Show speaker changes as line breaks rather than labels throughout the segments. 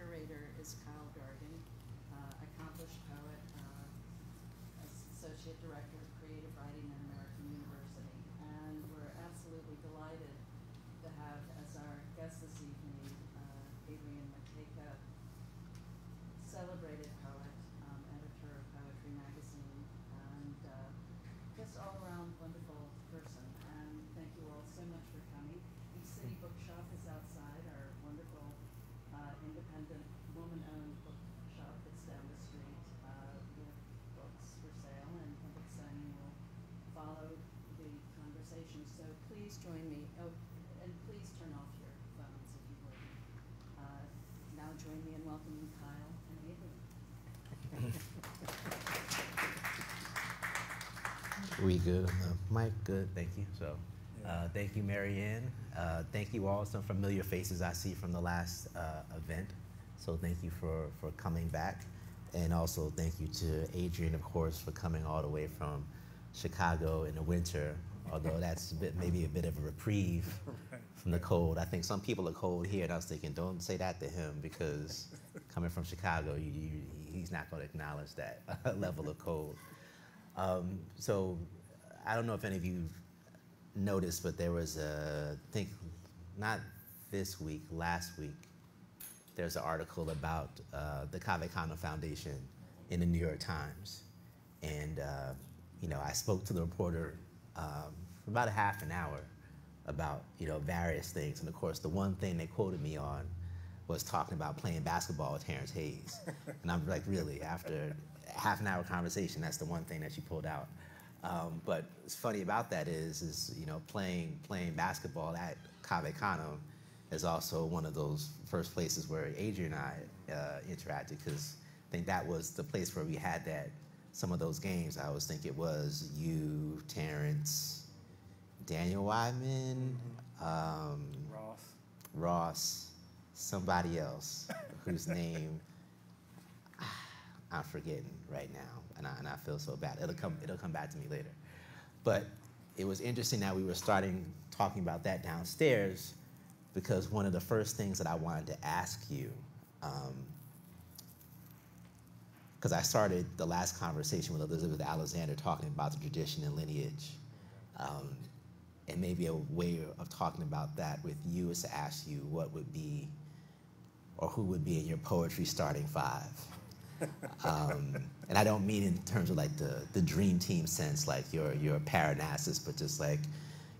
curator is Kyle Dargan, uh, accomplished poet, uh, associate director join me. Oh, and please turn off your phones if you would. Uh, now join me in welcoming Kyle and Adrian.
We good on the mic? Good, thank you. So, uh, thank you, Marianne. Uh, thank you all. Some familiar faces I see from the last uh, event. So, thank you for, for coming back. And also, thank you to Adrian, of course, for coming all the way from Chicago in the winter. Although that's a bit, maybe a bit of a reprieve from the cold. I think some people are cold here, and I was thinking, don't say that to him because coming from Chicago, you, you, he's not going to acknowledge that level of cold. Um, so I don't know if any of you noticed, but there was a, I think, not this week, last week, there's an article about uh, the Cave Canem Foundation in the New York Times. And, uh, you know, I spoke to the reporter um, for about a half an hour about, you know, various things. And of course, the one thing they quoted me on was talking about playing basketball with Terrence Hayes. and I'm like, really, after half an hour conversation, that's the one thing that you pulled out. Um, but what's funny about that is, is you know, playing playing basketball at Cave Canem is also one of those first places where Adrian and I uh, interacted because I think that was the place where we had that some of those games. I always think it was you, Terrence, Daniel Wyman, um,
Ross.
Ross, somebody else whose name I'm forgetting right now, and I, and I feel so bad. It'll come, it'll come back to me later. But it was interesting that we were starting talking about that downstairs because one of the first things that I wanted to ask you, because I started the last conversation with Elizabeth Alexander talking about the tradition and lineage. Um, and maybe a way of talking about that with you is to ask you what would be or who would be in your poetry starting five. Um, and I don't mean in terms of like the, the dream team sense, like your, your Parnassus, but just like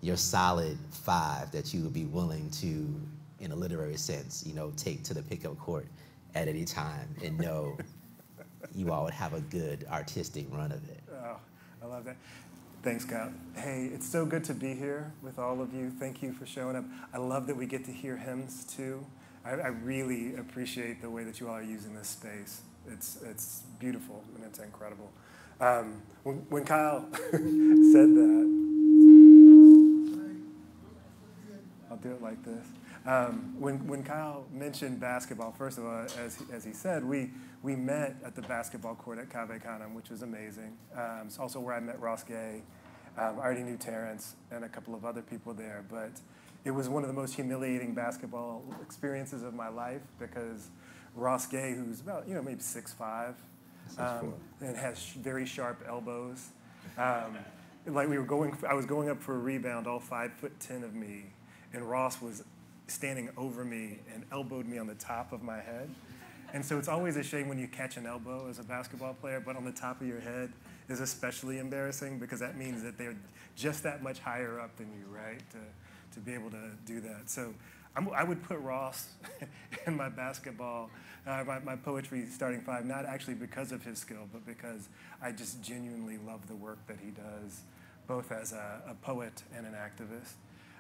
your solid five that you would be willing to, in a literary sense, you know, take to the pickup court at any time and know you all would have a good artistic run of it.
Oh, I love that. Thanks, Kyle. Hey, it's so good to be here with all of you. Thank you for showing up. I love that we get to hear hymns too. I, I really appreciate the way that you all are using this space. It's, it's beautiful and it's incredible. Um, when, when Kyle said that, I'll do it like this. Um, when, when Kyle mentioned basketball, first of all, as, he- as he said, we, we met at the basketball court at Cave Canem, which was amazing. Um, it's also where I met Ross Gay. Um, I already knew Terrence and a couple of other people there, but it was one of the most humiliating basketball experiences of my life because Ross Gay, who's about, you know, maybe 6'5", um, and has sh- very sharp elbows. Um, like we were going, I was going up for a rebound, all five foot ten of me, and Ross was standing over me and elbowed me on the top of my head. And so it's always a shame when you catch an elbow as a basketball player, but on the top of your head is especially embarrassing because that means that they're just that much higher up than you, right? To, to be able to do that. So I'm, I would put Ross in my basketball, uh, my, my poetry starting five, not actually because of his skill, but because I just genuinely love the work that he does, both as a, a poet and an activist.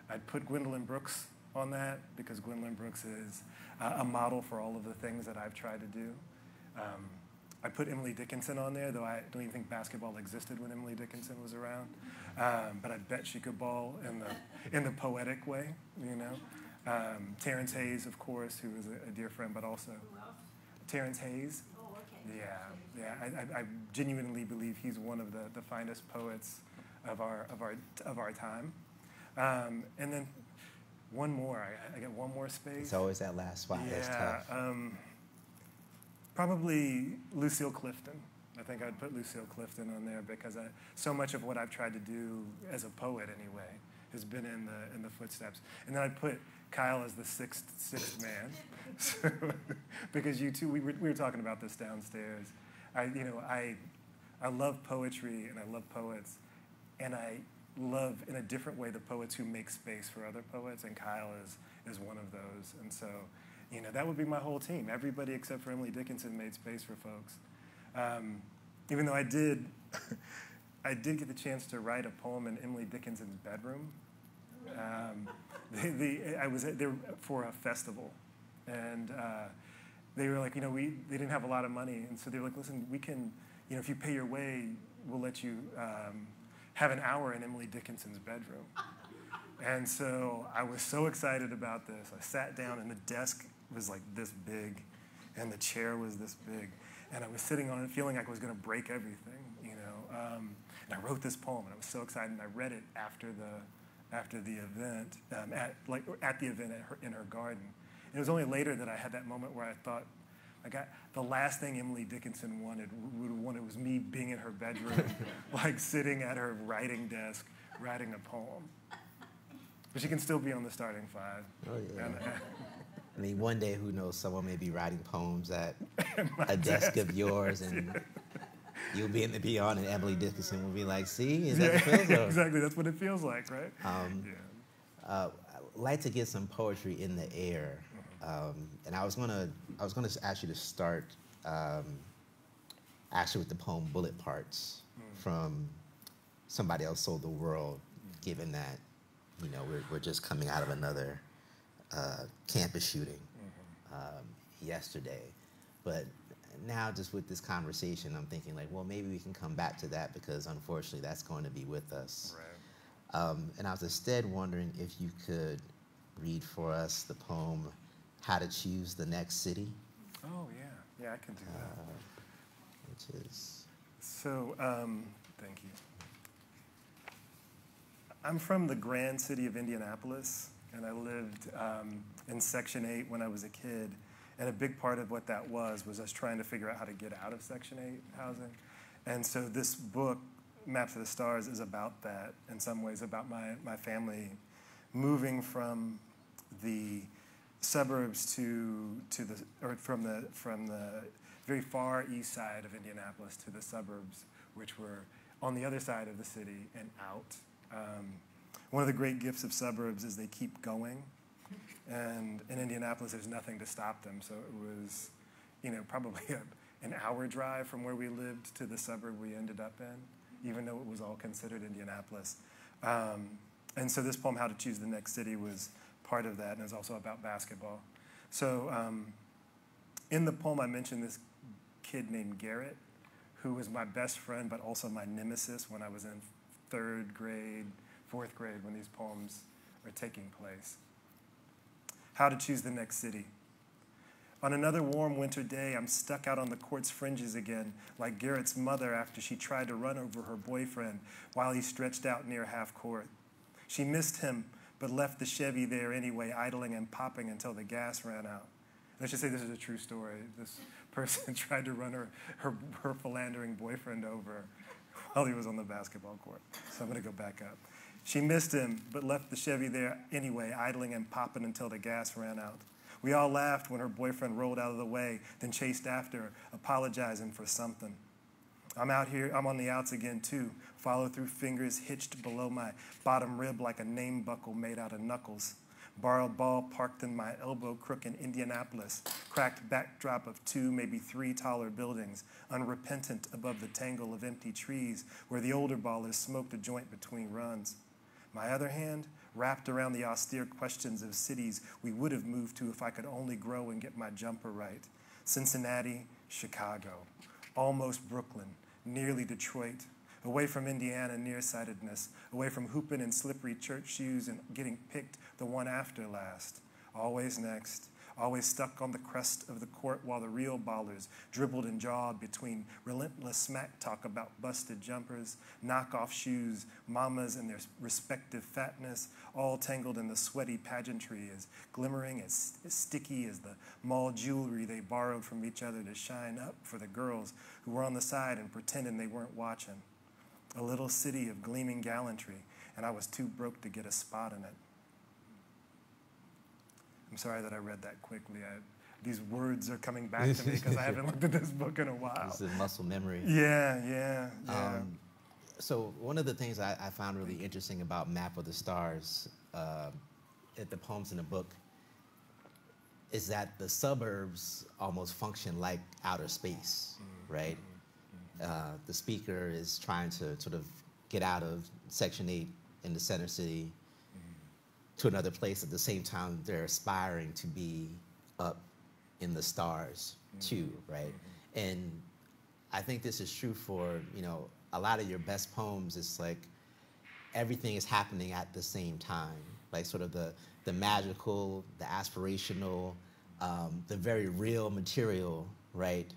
I'd put Gwendolyn Brooks on that because Gwendolyn Brooks is uh, a model for all of the things that I've tried to do. Um, I put Emily Dickinson on there, though I don't even think basketball existed when Emily Dickinson was around. Um, but I bet she could ball in the in the poetic way, you know. Um, Terrence Hayes, of course, who is a, a dear friend, but also Terrence Hayes.
Oh, okay.
Yeah, yeah. I, I, I genuinely believe he's one of the, the finest poets of our of our of our time. Um, and then one more. I, I got one more space.
It's always that last spot
Yeah,
tough.
um, probably Lucille Clifton. I think I'd put Lucille Clifton on there because I, so much of what I've tried to do as a poet, anyway, has been in the in the footsteps. And then I'd put Kyle as the sixth sixth man, so, because you two we were, we were talking about this downstairs. I you know I I love poetry and I love poets, and I love in a different way the poets who make space for other poets, and Kyle is is one of those. And so, you know, that would be my whole team. Everybody except for Emily Dickinson made space for folks. Um, even though I did, I did get the chance to write a poem in Emily Dickinson's bedroom. Um, the, the, I was there for a festival, and uh, they were like, you know, we they didn't have a lot of money, and so they were like, listen, we can, you know, if you pay your way, we'll let you um, have an hour in Emily Dickinson's bedroom. And so I was so excited about this. I sat down, and the desk was like this big, and the chair was this big, and I was sitting on it, feeling like I was going to break everything, you know. Um, and I wrote this poem, and I was so excited. And I read it after the after the event, um, at like at the event at her, in her garden. And it was only later that I had that moment where I thought, I got the last thing Emily Dickinson wanted would wanted was me being in her bedroom, like sitting at her writing desk, writing a poem. But she can still be on the starting five.
Oh, yeah.
And, uh,
I mean, one day, who knows, someone may be writing poems at a desk of yours, and you'll be in the beyond, and Emily Dickinson will be like, see, is that
yeah,
feels of?
exactly. That's what it feels like, right?
Um,
yeah.
uh, I'd like to get some poetry in the air, um, and I was gonna, I was gonna ask you to start, um, actually with the poem "Bullet Parts" from somebody else sold the world, given that, you know, we're we're just coming out of another uh, campus shooting um, yesterday, but now just with this conversation, I'm thinking like, well, maybe we can come back to that because unfortunately, that's going to be with us.
Right.
Um, and I was instead wondering if you could read for us the poem "How to Choose the Next City,"
Oh yeah, yeah, I can do
uh,
that.
which is
So, um, thank you. I'm from the grand city of Indianapolis, and I lived um, in Section 8 when I was a kid. And a big part of what that was was us trying to figure out how to get out of Section 8 housing. And so this book, Maps of the Stars, is about that in some ways, about my, my family moving from the suburbs to, to the, or from the, from the very far east side of Indianapolis to the suburbs, which were on the other side of the city and out. Um, one of the great gifts of suburbs is they keep going. And in Indianapolis, there's nothing to stop them. So it was, you know, probably a, an hour drive from where we lived to the suburb we ended up in, even though it was all considered Indianapolis. Um, and so this poem, How to Choose the Next City, was part of that, and it's also about basketball. So um, in the poem, I mentioned this kid named Garrett, who was my best friend, but also my nemesis when I was in third grade, fourth grade, when these poems are taking place. How to choose the next city. On another warm winter day, I'm stuck out on the court's fringes again, like Garrett's mother after she tried to run over her boyfriend while he stretched out near half court. She missed him, but left the Chevy there anyway, idling and popping until the gas ran out. And I should say this is a true story. This person tried to run her, her, her philandering boyfriend over while he was on the basketball court. So I'm going to go back up. She missed him, but left the Chevy there anyway, idling and popping until the gas ran out. We all laughed when her boyfriend rolled out of the way, then chased after apologizing for something. I'm out here, I'm on the outs again too. Follow through fingers hitched below my bottom rib like a name buckle made out of knuckles. Borrowed ball parked in my elbow crook in Indianapolis. Cracked backdrop of two, maybe three taller buildings. Unrepentant above the tangle of empty trees where the older ballers smoked a joint between runs. My other hand wrapped around the austere questions of cities we would have moved to if I could only grow and get my jumper right. Cincinnati, Chicago, almost Brooklyn, nearly Detroit, away from Indiana nearsightedness, away from hooping in slippery church shoes and getting picked the one after last. Always next, always stuck on the crest of the court while the real ballers dribbled and jawed between relentless smack talk about busted jumpers, knockoff shoes, mamas and their respective fatness, all tangled in the sweaty pageantry as glimmering, as, as sticky as the mall jewelry they borrowed from each other to shine up for the girls who were on the side and pretending they weren't watching. A little city of gleaming gallantry, and I was too broke to get a spot in it. I'm sorry that I read that quickly. I, these words are coming back to me because I haven't looked at this book in a while.
This is muscle memory.
Yeah, yeah, yeah.
Um, so one of the things I, I, found really interesting about Map of the Stars, uh, at the poems in the book, is that the suburbs almost function like outer space, mm-hmm. right? Mm-hmm. Uh, the speaker is trying to sort of get out of Section 8 in the center city to another place at the same time they're aspiring to be up in the stars mm-hmm. too right mm-hmm. and i think this is true for you know a lot of your best poems it's like everything is happening at the same time like sort of the the magical the aspirational um, the very real material right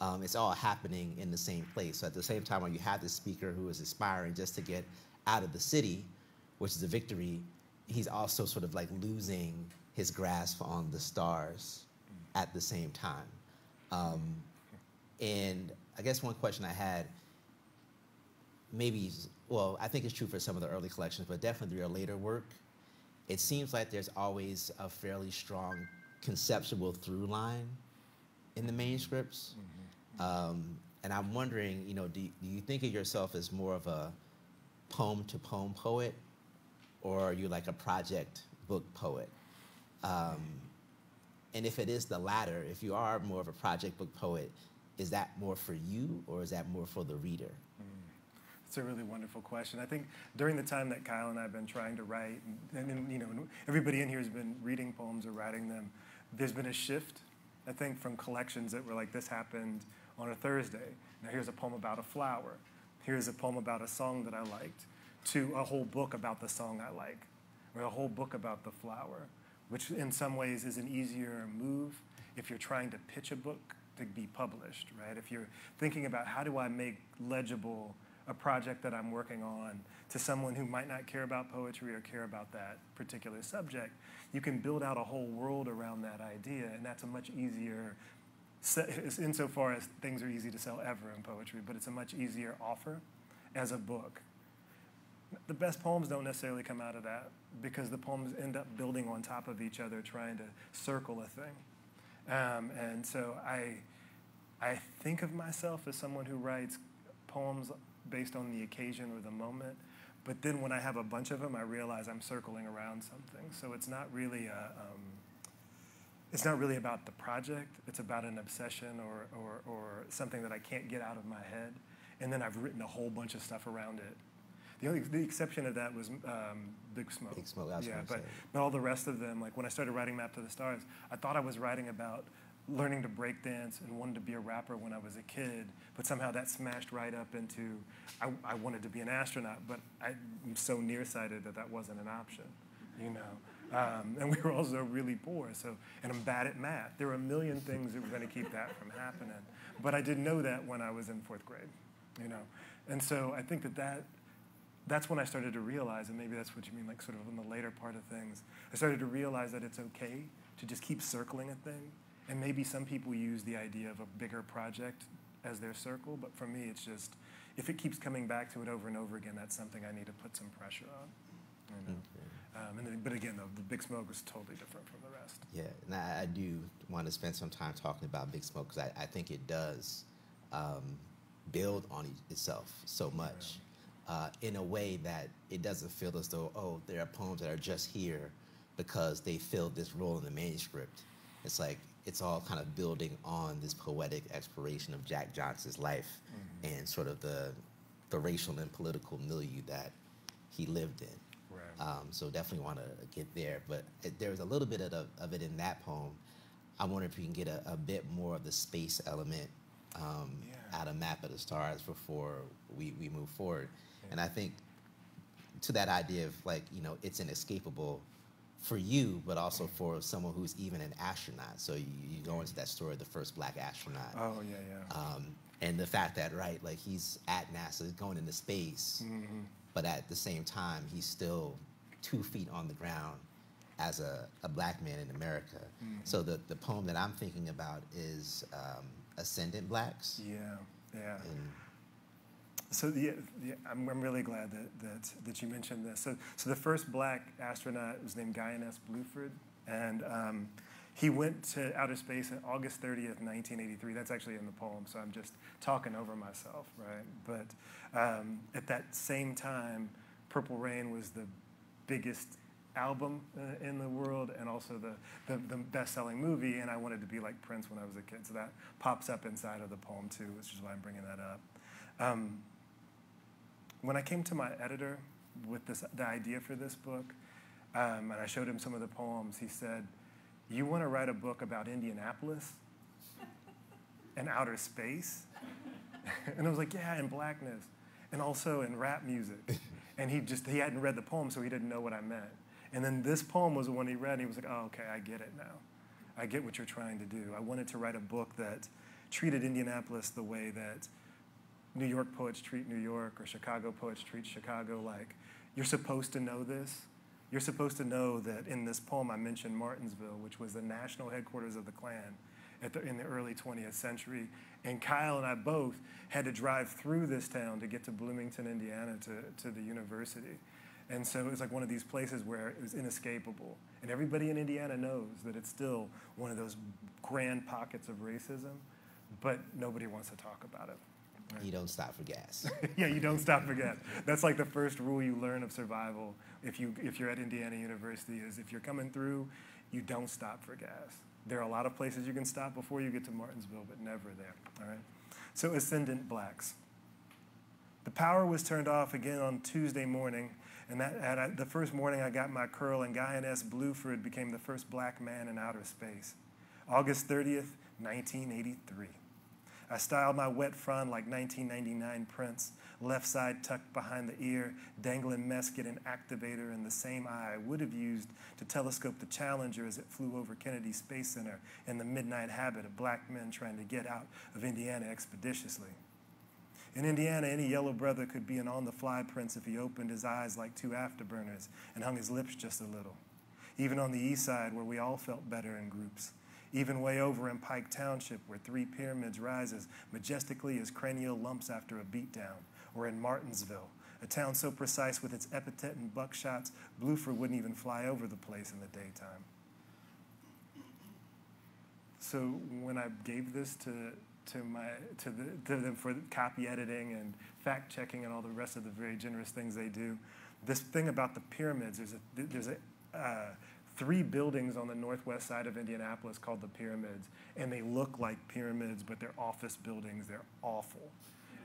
um, it's all happening in the same place so at the same time when you have the speaker who is aspiring just to get out of the city which is a victory he's also sort of like losing his grasp on the stars at the same time. Um, and I guess one question I had, maybe, well, I think it's true for some of the early collections, but definitely your later work, it seems like there's always a fairly strong conceptual through line in the manuscripts. Mm-hmm. Um, and I'm wondering, you know, do, do you think of yourself as more of a poem to poem poet or are you like a project book poet? Um, and if it is the latter, if you are more of a project book poet, is that more for you or is that more for the reader?
It's a really wonderful question. I think during the time that Kyle and I have been trying to write, and, and you know, everybody in here has been reading poems or writing them. There's been a shift, I think, from collections that were like this happened on a Thursday. Now here's a poem about a flower. Here's a poem about a song that I liked to a whole book about the song I like, or a whole book about the flower, which in some ways is an easier move if you're trying to pitch a book to be published, right? If you're thinking about how do I make legible a project that I'm working on to someone who might not care about poetry or care about that particular subject, you can build out a whole world around that idea, and that's a much easier, insofar as things are easy to sell ever in poetry, but it's a much easier offer as a book the best poems don't necessarily come out of that because the poems end up building on top of each other, trying to circle a thing. Um, and so I, I think of myself as someone who writes poems based on the occasion or the moment. But then when I have a bunch of them, I realize I'm circling around something. So it's not really a, um, it's not really about the project. It's about an obsession or, or, or something that I can't get out of my head. And then I've written a whole bunch of stuff around it the only the exception of that was um, Big Smoke.
Big Smoke,
yeah, but
say.
but all the rest of them, like when I started writing Map to the Stars, I thought I was writing about learning to break dance and wanted to be a rapper when I was a kid, but somehow that smashed right up into I, I wanted to be an astronaut, but I'm so nearsighted that that wasn't an option, you know. Um, and we were also really poor, so and I'm bad at math. There were a million things that were going to keep that from happening, but I didn't know that when I was in fourth grade, you know. And so I think that that that's when I started to realize, and maybe that's what you mean, like sort of in the later part of things, I started to realize that it's okay to just keep circling a thing. And maybe some people use the idea of a bigger project as their circle, but for me, it's just, if it keeps coming back to it over and over again, that's something I need to put some pressure on. You know? okay. Um, and then, but again, though, the Big Smoke was totally different from the rest.
Yeah, and I, I do want to spend some time talking about Big Smoke because I, I, think it does um, build on itself so much. Yeah uh, in a way that it doesn't feel as though, oh, there are poems that are just here because they filled this role in the manuscript. It's like it's all kind of building on this poetic exploration of Jack Johnson's life mm-hmm. and sort of the the racial and political milieu that he lived in. Right. Um, so definitely want to get there, but it, there's a little bit of, the, of, it in that poem. I wonder if you can get a, a bit more of the space element um, yeah. out of Map of the Stars before we, we move forward. And I think to that idea of like, you know, it's inescapable for you, but also for someone who's even an astronaut. So you, you go into that story, of the first black astronaut.
Oh yeah, yeah.
Um, and the fact that right, like he's at NASA, going into space,
Mm-hmm.
But at the same time, he's still two feet on the ground as a, a black man in America.
Mm-hmm.
So the, the poem that I'm thinking about is um, Ascendant Blacks.
yeah, yeah.
And
So yeah, yeah I'm, I'm really glad that, that, that you mentioned this. So, so the first black astronaut was named Guion S. Bluford, and um, he went to outer space on August 30th, 1983. That's actually in the poem, so I'm just talking over myself, right? But um, at that same time, Purple Rain was the biggest album uh, in the world and also the, the, the best-selling movie, and I wanted to be like Prince when I was a kid, so that pops up inside of the poem too, which is why I'm bringing that up. Um, when I came to my editor with this, the idea for this book, um, and I showed him some of the poems, he said, "You want to write a book about Indianapolis and outer space?" and I was like, "Yeah, and blackness, and also in rap music." And he just he hadn't read the poem, so he didn't know what I meant. And then this poem was the one he read, and he was like, "Oh, okay, I get it now. I get what you're trying to do." I wanted to write a book that treated Indianapolis the way that New York poets treat New York or Chicago poets treat Chicago like you're supposed to know this. You're supposed to know that in this poem I mentioned Martinsville, which was the national headquarters of the Klan at the, in the early 20th century. And Kyle and I both had to drive through this town to get to Bloomington, Indiana, to, to the university. And so it was like one of these places where it was inescapable. And everybody in Indiana knows that it's still one of those grand pockets of racism, but nobody wants to talk about it.
You don't stop for gas.
yeah, you don't stop for gas. That's like the first rule you learn of survival if you if you're at Indiana University is if you're coming through, you don't stop for gas. There are a lot of places you can stop before you get to Martinsville, but never there. All right. So ascendant blacks. The power was turned off again on Tuesday morning, and that at the first morning I got my curl, and Guion S. Bluford became the first black man in outer space. August 30th, 1983. I styled my wet frond like 1999 Prince, left side tucked behind the ear, dangling mesket and activator in the same eye I would have used to telescope the Challenger as it flew over Kennedy Space Center in the midnight habit of black men trying to get out of Indiana expeditiously. In Indiana, any yellow brother could be an on the fly prince if he opened his eyes like two afterburners and hung his lips just a little. Even on the east side, where we all felt better in groups. Even way over in Pike Township, where three pyramids rise as majestically as cranial lumps after a beatdown. Or in Martinsville, a town so precise with its epithet and buckshots, Bluford wouldn't even fly over the place in the daytime. So when I gave this to to my to the to them for copy editing and fact checking and all the rest of the very generous things they do, this thing about the pyramids there's a there's a uh, three buildings on the northwest side of Indianapolis called the pyramids, and they look like pyramids, but they're office buildings. They're awful.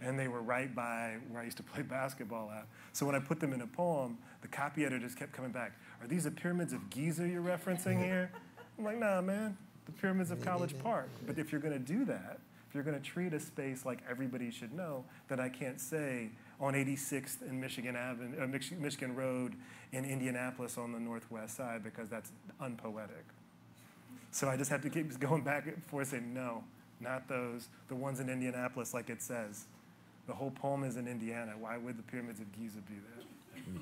And they were right by where I used to play basketball at. So when I put them in a poem, the copy editors kept coming back. Are these the pyramids of Giza you're referencing here? I'm like, nah, man, the pyramids of College Park. But if you're going to do that, if you're going to treat a space like everybody should know, then I can't say on 86th and Michigan Avenue, uh, Mich- Michigan Road in Indianapolis on the northwest side because that's unpoetic. So I just have to keep going back and forth saying, no, not those, the ones in Indianapolis like it says. The whole poem is in Indiana. Why would the pyramids of Giza be there?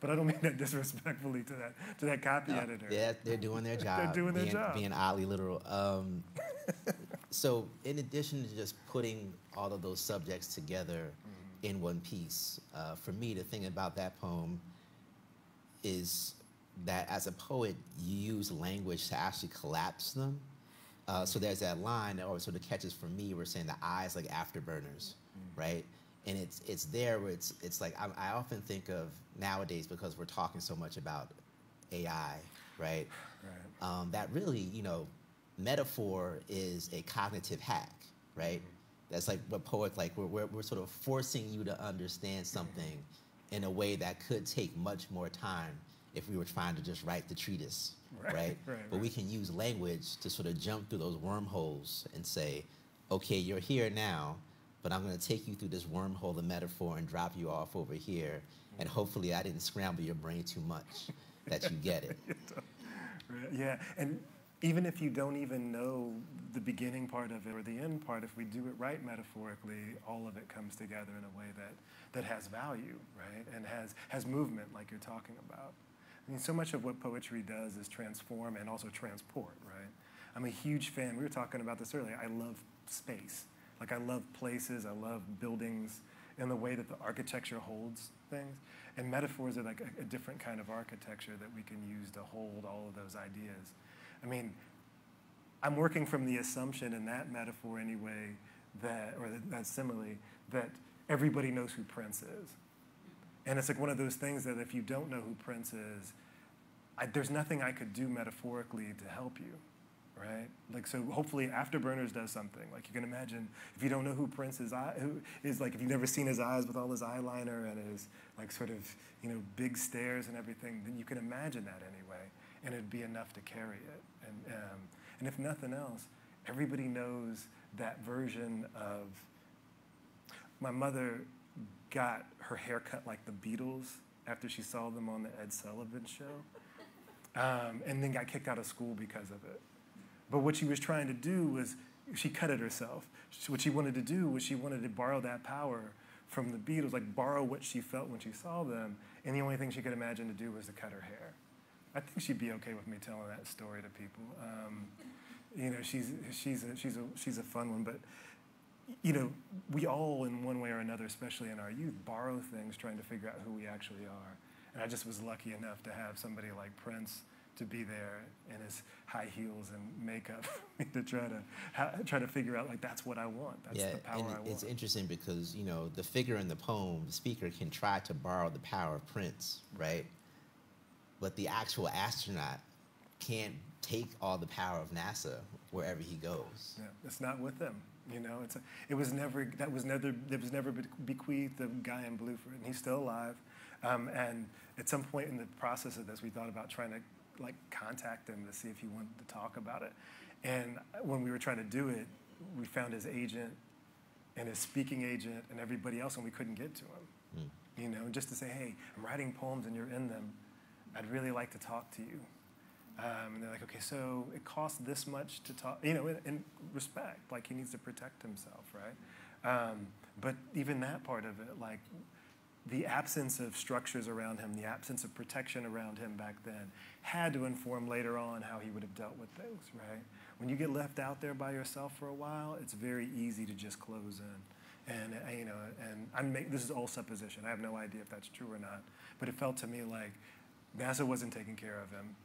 But I don't mean that disrespectfully to that to that copy
No,
editor.
Yeah, they're doing their job.
They're doing their
being,
job.
Being oddly literal. Um, so, in addition to just putting all of those subjects together
Mm-hmm.
In one piece, uh, for me, the thing about that poem is that as a poet, you use language to actually collapse them. Uh, so there's that line that always sort of catches for me. We're saying the eyes like afterburners, right? And it's it's there where it's it's like I, I often think of nowadays because we're talking so much about AI, right?
Right.
Um, that really, you know, metaphor is a cognitive hack, right? That's like what poets like. We're, we're, we're sort of forcing you to understand something in a way that could take much more time if we were trying to just write the treatise,
Right,
right?
right,
but we can use language to sort of jump through those wormholes and say, okay, you're here now, but I'm going to take you through this wormhole of metaphor and drop you off over here. And mm-hmm. hopefully, I didn't scramble your brain too much. that you get it.
Yeah, and even if you don't even know the beginning part of it or the end part, if we do it right metaphorically, all of it comes together in a way that, that has value, right? And has, has movement, like you're talking about. I mean, so much of what poetry does is transform and also transport, right? I'm a huge fan, we were talking about this earlier, I love space. Like, I love places, I love buildings, and the way that the architecture holds things. And metaphors are like a, a different kind of architecture that we can use to hold all of those ideas. I mean, I'm working from the assumption in that metaphor anyway, that, or that, that simile, that everybody knows who Prince is. And it's like one of those things that if you don't know who Prince is, I, there's nothing I could do metaphorically to help you, right? Like, so hopefully Afterburners does something. Like, you can imagine if you don't know who Prince is, who is like, if you've never seen his eyes with all his eyeliner and his, like, sort of, you know, big stares and everything, then you can imagine that anyway. And it'd be enough to carry it. And, um, and if nothing else, everybody knows that version of my mother got her hair cut like the Beatles after she saw them on the Ed Sullivan show, um, and then got kicked out of school because of it. But what she was trying to do was she cut it herself. What she wanted to do was she wanted to borrow that power from the Beatles, like borrow what she felt when she saw them, and the only thing she could imagine to do was to cut her hair. I think she'd be okay with me telling that story to people. Um, you know, she's she's a, she's a she's a fun one, but you know, we all in one way or another, especially in our youth, borrow things trying to figure out who we actually are. And I just was lucky enough to have somebody like Prince to be there in his high heels and makeup to try to ha- try to figure out like that's what I want. That's
yeah,
the power
and
I want.
it's interesting because you know the figure in the poem, the speaker can try to borrow the power of Prince, right? But the actual astronaut can't take all the power of NASA wherever he goes.
Yeah, it's not with them. You know, it's a, it was never that was never that was never bequeathed the guy in blue for it, and he's still alive. Um, and at some point in the process of this, we thought about trying to like contact him to see if he wanted to talk about it. And when we were trying to do it, we found his agent and his speaking agent and everybody else, and we couldn't get to him. Mm. You know, just to say, hey, I'm writing poems and you're in them. I'd really like to talk to you. Um, and they're like, okay, so it costs this much to talk, you know, in, respect, like he needs to protect himself, right? Um, but even that part of it, like the absence of structures around him, the absence of protection around him back then, had to inform later on how he would have dealt with things, right? When you get left out there by yourself for a while, it's very easy to just close in. And uh, you know, and I'm make, this is all supposition. I have no idea if that's true or not. But it felt to me like NASA wasn't taking care of him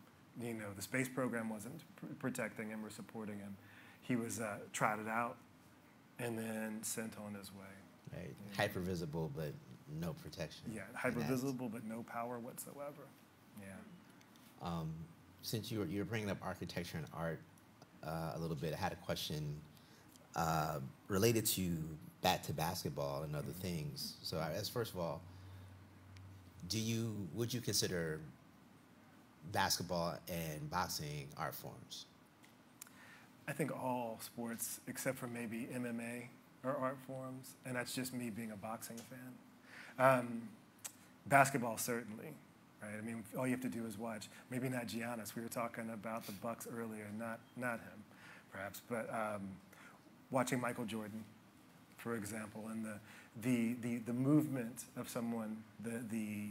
you know, the space program wasn't pr- protecting him or supporting him. He was uh, trotted out and then sent on his way.
Right. Hyper visible, but no protection.
Yeah, hyper visible, but no power whatsoever. Yeah.
Um, since you were, you were bringing up architecture and art uh, a little bit, I had a question uh, related to back to basketball and other mm-hmm. things. So, as first of all, do you would you consider basketball and boxing art forms?
I think all sports, except for maybe MMA, are art forms, and that's just me being a boxing fan. Um, basketball, certainly, right? I mean, all you have to do is watch. Maybe not Giannis. We were talking about the Bucks earlier, not not him, perhaps, but um, watching Michael Jordan, for example, and the the the, the movement of someone, the the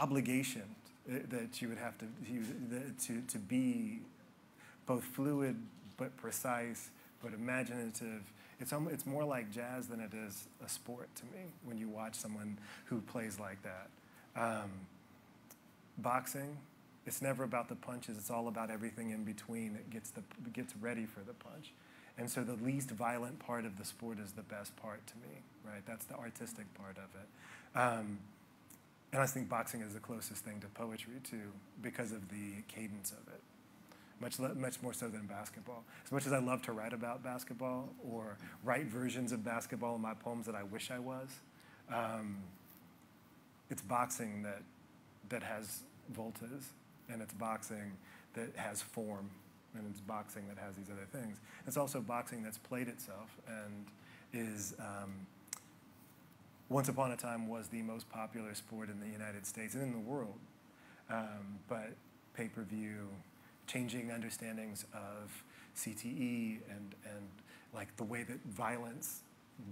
obligation uh, that you would have to, to, to be both fluid but precise but imaginative. It's, it's more like jazz than it is a sport to me when you watch someone who plays like that. Um, boxing, it's never about the punches, it's all about everything in between. It gets, the, gets ready for the punch. And so the least violent part of the sport is the best part to me, right? That's the artistic part of it. Um, and I think boxing is the closest thing to poetry too, because of the cadence of it. Much, much more so than basketball. As much as I love to write about basketball or write versions of basketball in my poems that I wish I was, um, it's boxing that, that has voltas, and it's boxing that has form, and it's boxing that has these other things. It's also boxing that's played itself and is um, once upon a time was the most popular sport in the United States and in the world. Um, but pay per view, changing understandings of CTE and, and like the way that violence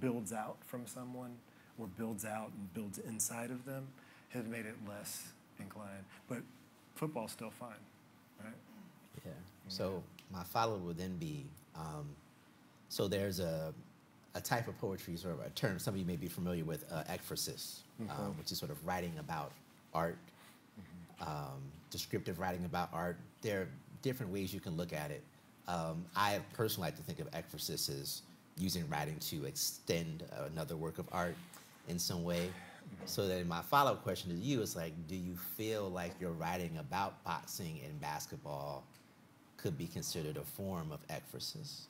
builds out from someone or builds out and builds inside of them has made it less inclined. But football's still fine, right?
Yeah. So my follow would then be, um, so there's a, a type of poetry, sort of a term some of you may be familiar with, uh, ekphrasis, um,
Mhm.
which is sort of writing about art, um, descriptive writing about art. There are different ways you can look at it. Um, I personally like to think of ekphrasis as using writing to extend another work of art in some way. So then my follow-up question to you is like, do you feel like your writing about boxing and basketball could be considered a form of ekphrasis?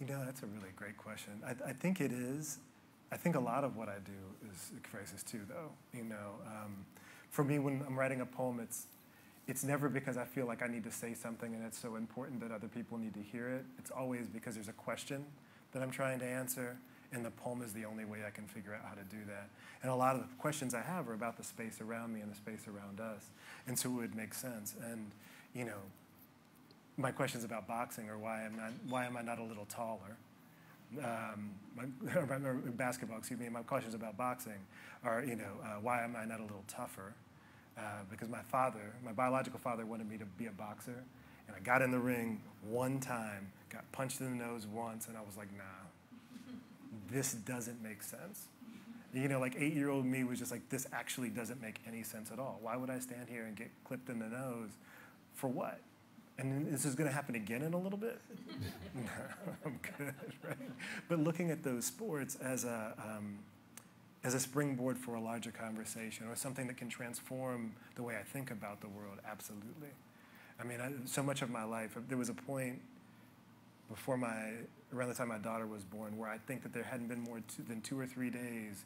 You know, that's a really great question. I, I think it is. I think a lot of what I do is ekphrasis too, though. You know, um, for me, when I'm writing a poem, it's it's never because I feel like I need to say something and it's so important that other people need to hear it. It's always because there's a question that I'm trying to answer, and the poem is the only way I can figure out how to do that. And a lot of the questions I have are about the space around me and the space around us, and so it would make sense. And you know, my questions about boxing are why am I why am I not a little taller? Um, my, or basketball, excuse me. My questions about boxing are, you know, uh, why am I not a little tougher? Uh, because my father, my biological father, wanted me to be a boxer, and I got in the ring one time, got punched in the nose once, and I was like, nah, this doesn't make sense. You know, like eight-year-old me was just like, this actually doesn't make any sense at all. Why would I stand here and get clipped in the nose? For what? And this is going to happen again in a little bit? no, I'm good, right? But looking at those sports as a, um, as a springboard for a larger conversation or something that can transform the way I think about the world, absolutely. I mean, I, so much of my life, there was a point before my, around the time my daughter was born, where I think that there hadn't been more two, than two or three days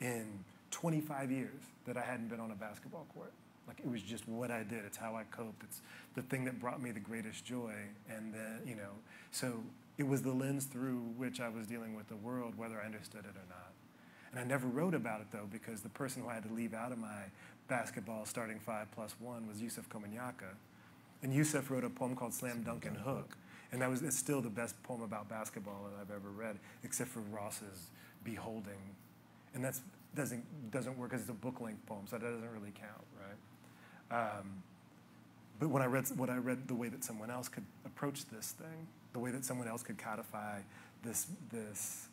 in 25 years that I hadn't been on a basketball court. Like it was just what I did. It's how I coped. It's the thing that brought me the greatest joy. And then, you know, so it was the lens through which I was dealing with the world, whether I understood it or not. And I never wrote about it though, because the person who I had to leave out of my basketball starting five plus one was Yusef Komunyakaa. And Yusef wrote a poem called Slam Dunk and Hook. And that was it's still the best poem about basketball that I've ever read, except for Ross's Be Holding. And that's doesn't doesn't work as it's a book length poem, so that doesn't really count? Um, but when I read what I read the way that someone else could approach this thing, the way that someone else could codify this this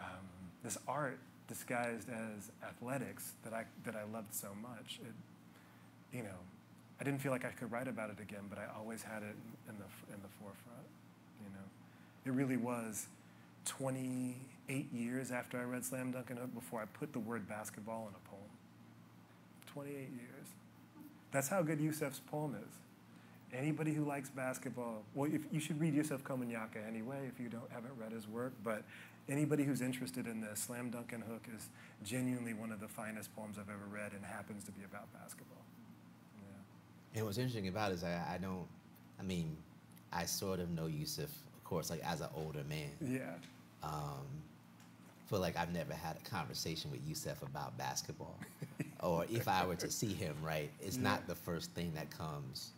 um, this art disguised as athletics that I that I loved so much, it, you know, I didn't feel like I could write about it again, but I always had it in the in the forefront. You know, it really was 28 years after I read Slam Dunk and Hook before I put the word basketball in a poem. 28 years. That's how good Yusef's poem is. Anybody who likes basketball, well, if, you should read Yusef Komunyakaa anyway if you don't haven't read his work. But anybody who's interested in this, Slam Dunk and Hook is genuinely one of the finest poems I've ever read, and happens to be about basketball. Yeah.
And what's interesting about it is I, I don't, I mean, I sort of know Yusef, of course, like as an older man.
Yeah.
Um, feel like I've never had a conversation with Yusef about basketball. or if I were to see him, right, it's
Yeah.
not the first thing that comes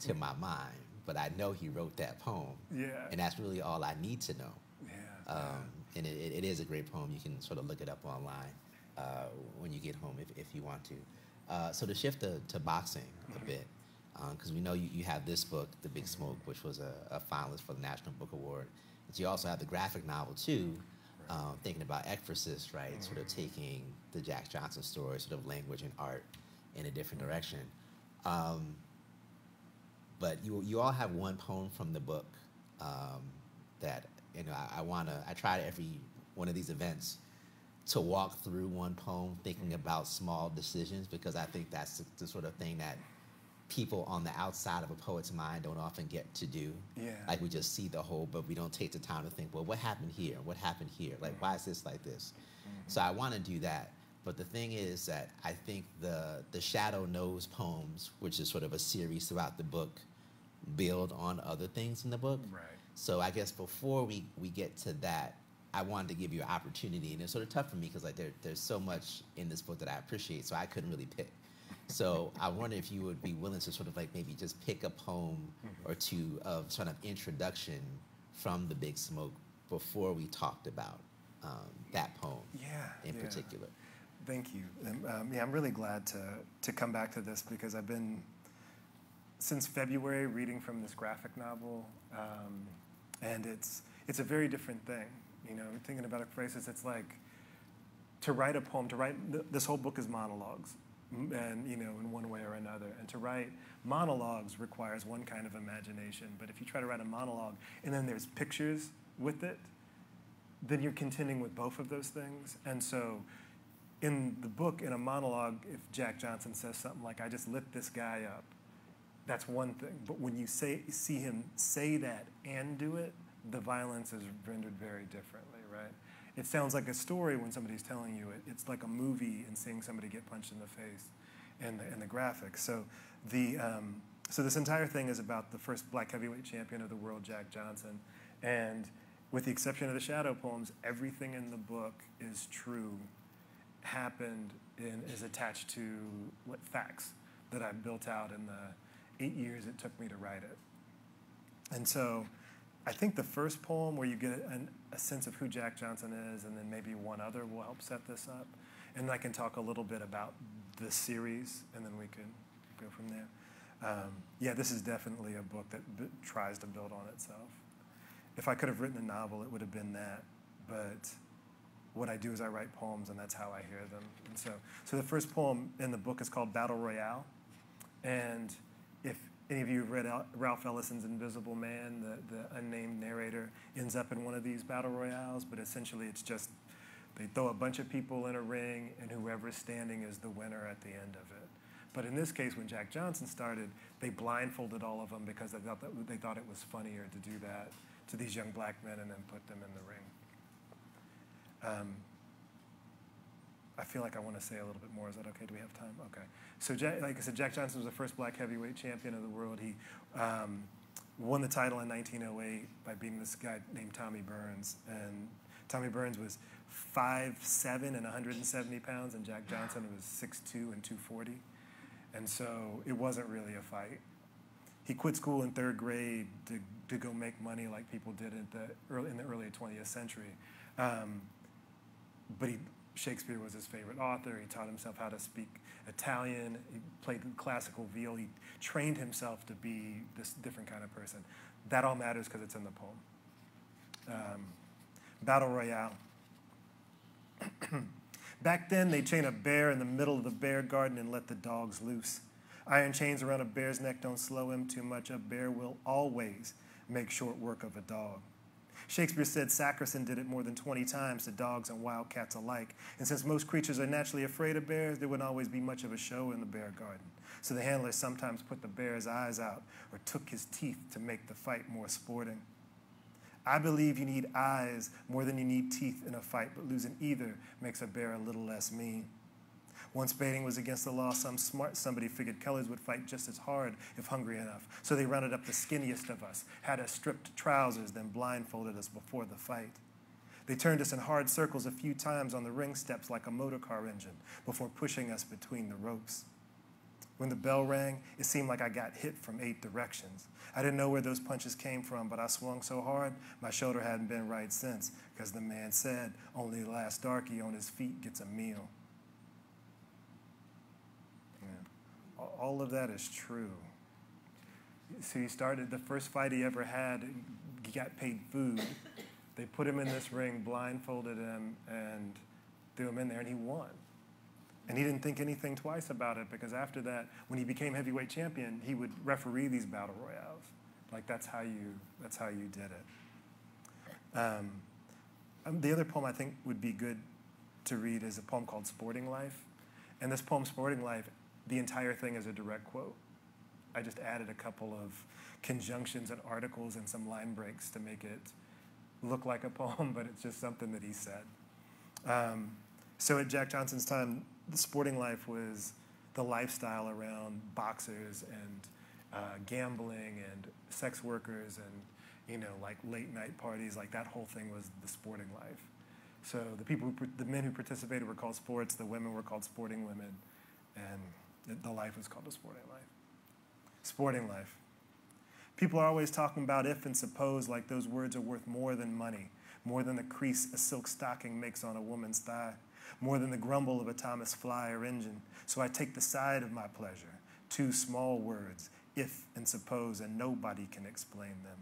to my mind. But I know he wrote that poem.
Yeah.
And that's really all I need to know.
yeah.
Um, and it, it- is a great poem. You can sort of look it up online uh, when you get home if, if you want to. Uh, so to shift to, to boxing a bit, because we know you, you have this book, The Big Smoke, which was a, a finalist for the National Book Award. But you also have the graphic novel too, um, thinking about ekphrasis, right? Sort of taking the Jack Johnson story, sort of language and art in a different direction. Um, but you you all have one poem from the book um, that you know I, I want to I try to every one of these events to walk through one poem thinking about small decisions because I think that's the, the sort of thing that people on the outside of a poet's mind don't often get to do.
Yeah.
Like we just see the whole, but we don't take the time to think, well, what happened here? What happened here? Like why is this like this? Mm-hmm. So I want to do that. But the thing is that I think the the Shadow Knows poems, which is sort of a series throughout the book, build on other things in the book.
Right.
So I guess before we, we get to that, I wanted to give you an opportunity, and it's sort of tough for me because like there, there's so much in this book that I appreciate, so I couldn't really pick. So I wonder if you would be willing to sort of like maybe just pick a poem or two of sort of introduction from the Big Smoke before we talked about um, that poem
Yeah.
in
yeah.
particular.
Thank you. Um, yeah, I'm really glad to, to come back to this because I've been, since February, reading from this graphic novel. Um, and it's, it's a very different thing. You know, thinking about it, phrases, it's like to write a poem, to write, th- this whole book is monologues. And, you know, in one way or another. And to write monologues requires one kind of imagination. But if you try to write a monologue and then there's pictures with it, then you're contending with both of those things. And so in the book, in a monologue, if Jack Johnson says something like, I just lit this guy up, that's one thing. But when you say, see him say that and do it, the violence is rendered very differently, right? It sounds like a story when somebody's telling you it. It's like a movie and seeing somebody get punched in the face and the, and the graphics. So, the, um, so this entire thing is about the first black heavyweight champion of the world, Jack Johnson. And with the exception of the shadow poems, everything in the book is true happened and is attached to what facts that I built out in the eight years it took me to write it. And so I think the first poem where you get an, a sense of who Jack Johnson is, and then maybe one other will help set this up. And I can talk a little bit about the series, and then we can go from there. Um, yeah, this is definitely a book that tries to build on itself. If I could have written a novel, it would have been that. But what I do is I write poems, and that's how I hear them. And so, so the first poem in the book is called Battle Royale. And any of you have read Ralph Ellison's Invisible Man, the, the unnamed narrator ends up in one of these battle royales, but essentially it's just they throw a bunch of people in a ring, and whoever's standing is the winner at the end of it. But in this case, when Jack Johnson started, they blindfolded all of them because they thought, that, they thought it was funnier to do that to these young black men and then put them in the ring. Um, I feel like I want to say a little bit more. Is that okay? Do we have time? Okay. So, Jack, like I said, Jack Johnson was the first black heavyweight champion of the world. He um, won the title in 1908 by beating this guy named Tommy Burns. And Tommy Burns was 5'7 and 170 pounds, and Jack Johnson was 6'2 and 240. And so it wasn't really a fight. He quit school in third grade to, to go make money like people did in the early, in the early 20th century. Um, but he, Shakespeare was his favorite author. He taught himself how to speak Italian. He played classical viol. He trained himself to be this different kind of person. That all matters because it's in the poem. Um, Battle Royale. Back then, they'd chain a bear in the middle of the bear garden and let the dogs loose. Iron chains around a bear's neck don't slow him too much. A bear will always make short work of a dog. Shakespeare said Sackerson did it more than 20 times to dogs and wildcats alike. And since most creatures are naturally afraid of bears, there wouldn't always be much of a show in the bear garden. So the handlers sometimes put the bear's eyes out or took his teeth to make the fight more sporting. I believe you need eyes more than you need teeth in a fight, but losing either makes a bear a little less mean. Once baiting was against the law, some smart somebody figured colors would fight just as hard if hungry enough. So they rounded up the skinniest of us, had us stripped trousers, then blindfolded us before the fight. They turned us in hard circles a few times on the ring steps like a motor car engine before pushing us between the ropes. When the bell rang, it seemed like I got hit from eight directions. I didn't know where those punches came from, but I swung so hard, my shoulder hadn't been right since, because the man said only the last darky on his feet gets a meal. Yeah. All of that is true. So he started the first fight he ever had, he got paid food. They put him in this ring, blindfolded him, and threw him in there, and he won. And he didn't think anything twice about it because after that, when he became heavyweight champion, he would referee these battle royales. Like that's how you that's how you did it. Um, um, the other poem I think would be good to read is a poem called Sporting Life. And this poem, Sporting Life, the entire thing is a direct quote. I just added a couple of conjunctions and articles and some line breaks to make it look like a poem, but it's just something that he said. Um, so at Jack Johnson's time, the sporting life was the lifestyle around boxers and uh, gambling and sex workers and you know, like late night parties, like that whole thing was the sporting life. So the people, who, the men who participated were called sports, the women were called sporting women, and the, life was called a sporting life. Sporting life. People are always talking about if and suppose like those words are worth more than money, more than the crease a silk stocking makes on a woman's thigh, more than the grumble of a Thomas Flyer engine. So I take the side of my pleasure, two small words, if and suppose, and nobody can explain them.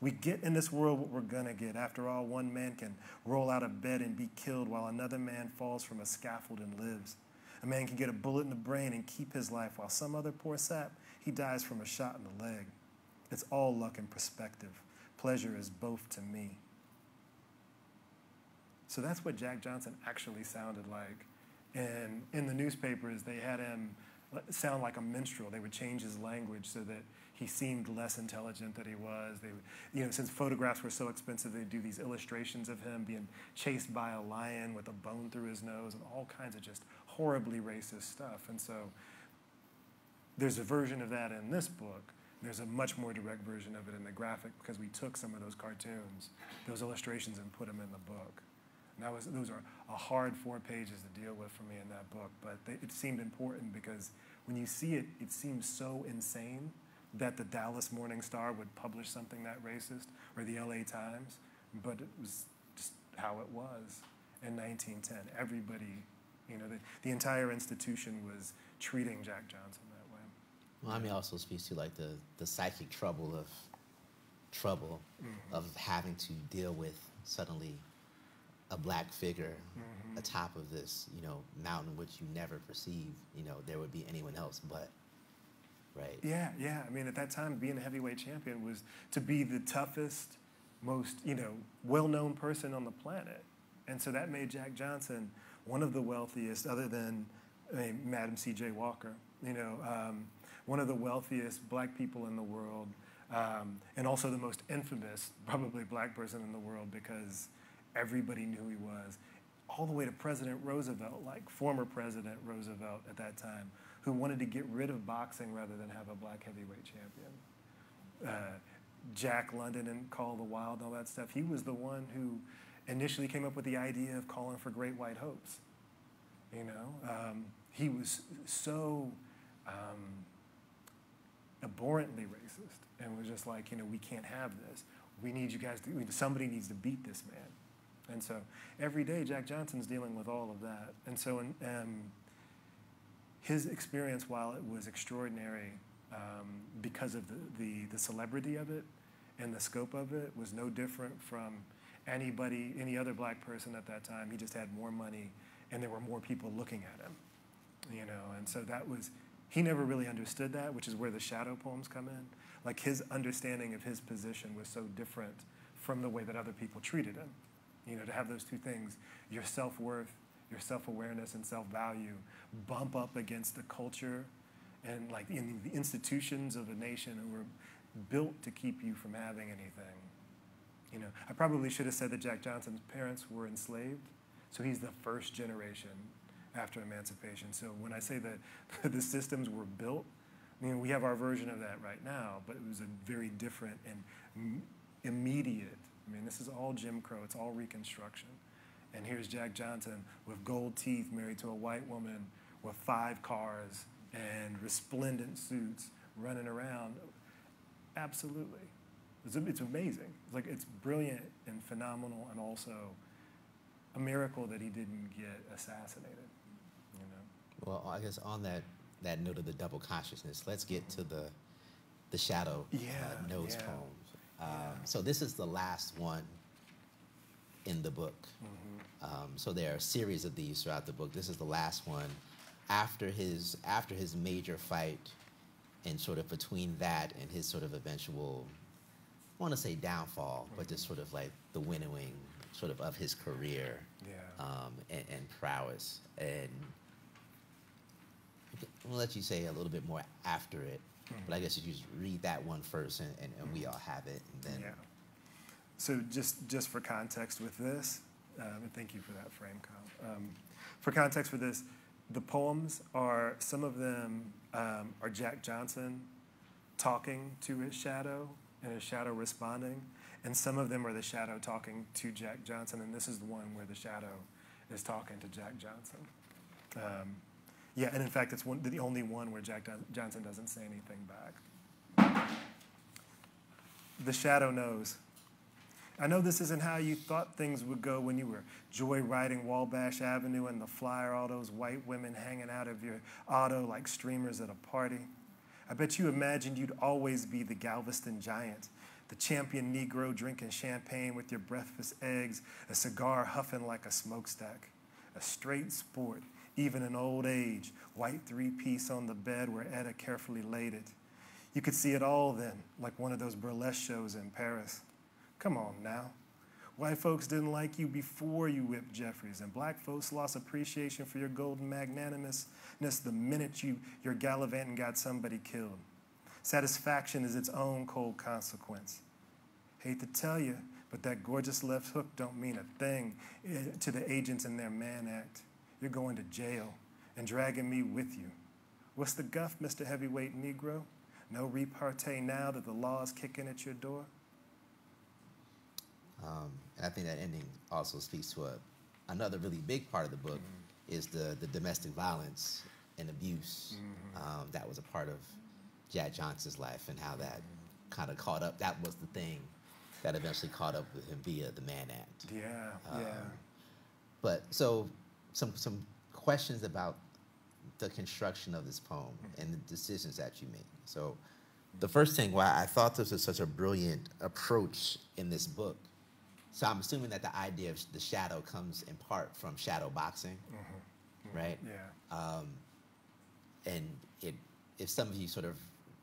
We get in this world what we're gonna get. After all, one man can roll out of bed and be killed while another man falls from a scaffold and lives. A man can get a bullet in the brain and keep his life, while some other poor sap, he dies from a shot in the leg. It's all luck and perspective. Pleasure is both to me. So that's what Jack Johnson actually sounded like. And in the newspapers, they had him sound like a minstrel. They would change his language so that he seemed less intelligent than he was. They, you know, since photographs were so expensive, they'd do these illustrations of him being chased by a lion with a bone through his nose and all kinds of just horribly racist stuff. And so there's a version of that in this book. There's a much more direct version of it in the graphic because we took some of those cartoons, those illustrations, and put them in the book. And that was, those are a hard four pages to deal with for me in that book, but they, it seemed important because when you see it, it seems so insane that the Dallas Morning Star would publish something that racist or the LA Times, but it was just how it was in 1910. Everybody, you know, the, the entire institution was treating Jack Johnson that way.
Well, I mean, also speaks to like the, the psychic trouble of trouble mm-hmm. of having to deal with suddenly a black figure mm-hmm. atop of this, you know, mountain which you never perceive, you know, there would be anyone else but right?
Yeah, yeah. I mean, at that time, being a heavyweight champion was to be the toughest, most you know, well-known person on the planet, and so that made Jack Johnson one of the wealthiest, other than I mean, Madam C.J. Walker. You know, um, one of the wealthiest black people in the world, um, and also the most infamous, probably black person in the world because everybody knew who he was. All the way to President Roosevelt, like former President Roosevelt at that time, who wanted to get rid of boxing rather than have a black heavyweight champion. Uh, Jack London and Call the Wild all that stuff. He was the one who initially came up with the idea of calling for great white hopes. You know, um, he was so um, abhorrently racist and was just like, you know, we can't have this. We need you guys to, somebody needs to beat this man. And so every day, Jack Johnson's dealing with all of that. And so, in, um, his experience, while it was extraordinary um, because of the, the, the, celebrity of it and the scope of it, was no different from anybody, any other black person at that time. He just had more money and there were more people looking at him, you know, and so that was, he never really understood that, which is where the shadow poems come in. Like his understanding of his position was so different from the way that other people treated him. You know, to have those two things, your self worth your self awareness and self value bump up against the culture and like in the institutions of a nation that were built to keep you from having anything. You know, I probably should have said that Jack Johnson's parents were enslaved, so he's the first generation after emancipation. So when I say that the systems were built, I mean, we have our version of that right now, but it was a very different and immediate. I mean, this is all Jim Crow, it's all Reconstruction. And here's Jack Johnson with gold teeth married to a white woman with five cars and resplendent suits running around. Absolutely. It's, it's amazing. It's like it's brilliant and phenomenal and also a miracle that he didn't get assassinated. You know?
Well, I guess on that, that note of the double consciousness, let's get to the, the shadow
yeah,
uh, notes
yeah.
poems. Um,
Yeah.
So this is the last one in the book. Um, so there are a series of these throughout the book. This is the last one. After his after his major fight, and sort of between that and his sort of eventual, want to say downfall, but just sort of like the winnowing sort of of his career
Yeah.
um, and, and prowess. And I'll let you say a little bit more after it, but I guess if you just read that one first, and, and, and we all have it, and then
Yeah. So just, just for context with this, um, and thank you for that frame, Kyle. Um, for context for this, the poems are, some of them um, are Jack Johnson talking to his shadow, and a shadow responding. And some of them are the shadow talking to Jack Johnson, and this is the one where the shadow is talking to Jack Johnson. Um, yeah, and in fact, it's one, the only one where Jack Johnson doesn't say anything back. The shadow knows. I know this isn't how you thought things would go when you were joyriding Wabash Avenue and the flyer, all those white women hanging out of your auto like streamers at a party. I bet you imagined you'd always be the Galveston giant, the champion Negro drinking champagne with your breakfast eggs, a cigar huffing like a smokestack, a straight sport, even in old age, white three piece on the bed where Etta carefully laid it. You could see it all then, like one of those burlesque shows in Paris. Come on now. White folks didn't like you before you whipped Jeffries, and black folks lost appreciation for your golden magnanimousness the minute you, you're gallivanting got somebody killed. Satisfaction is its own cold consequence. Hate to tell you, but that gorgeous left hook don't mean a thing eh, to the agents in their Mann Act. You're going to jail and dragging me with you. What's the guff, Mr. Heavyweight Negro? No repartee now that the law is kicking at your door?
Um, and I think that ending also speaks to a, another really big part of the book mm-hmm. is the, the domestic violence and abuse mm-hmm. um, that was a part of Jack Johnson's life and how that mm-hmm. kind of caught up. That was the thing that eventually caught up with him via the Mann Act.
Yeah, um, yeah.
But so some some questions about the construction of this poem mm-hmm. and the decisions that you made. So the first thing why I thought this was such a brilliant approach in this book so I'm assuming that the idea of the shadow comes in part from shadow boxing, mm-hmm. Right?
Yeah.
Um, and it, if some of you sort of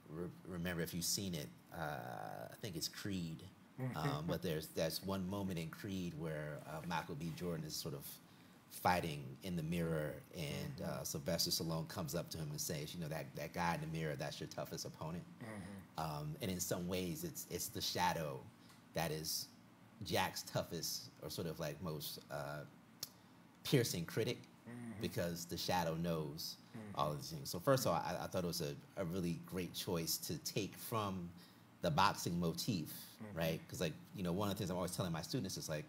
re- remember, if you've seen it, uh, I think it's Creed. Mm-hmm. Um, but there's there's one moment in Creed where uh, Michael B. Jordan is sort of fighting in the mirror, and uh, mm-hmm. Sylvester Stallone comes up to him and says, "You know that, that guy in the mirror, that's your toughest opponent." Mm-hmm. Um, and in some ways, it's it's the shadow that is Jack's toughest or sort of like most uh, piercing critic mm-hmm. because the shadow knows mm-hmm. all of these things. So first of all, I, I thought it was a, a, really great choice to take from the boxing motif, mm-hmm. right? Because like you know, one of the things I'm always telling my students is like,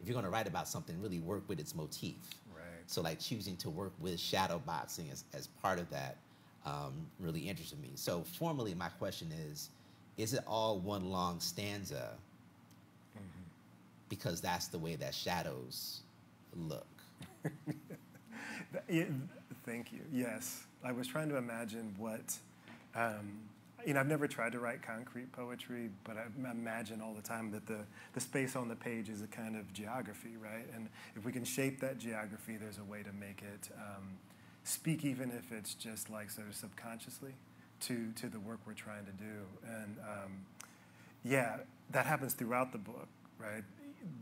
if you're going to write about something, really work with its motif.
Right.
So like choosing to work with shadow boxing as, as part of that um, really interested me. So formally, my question is, is it all one long stanza? Because that's the way that shadows look.
Thank you. Yes. I was trying to imagine what, um, you know, I've never tried to write concrete poetry, but I imagine all the time that the, the space on the page is a kind of geography, right? And if we can shape that geography, there's a way to make it um, speak, even if it's just like sort of subconsciously to, to the work we're trying to do. And um, yeah, that happens throughout the book, right?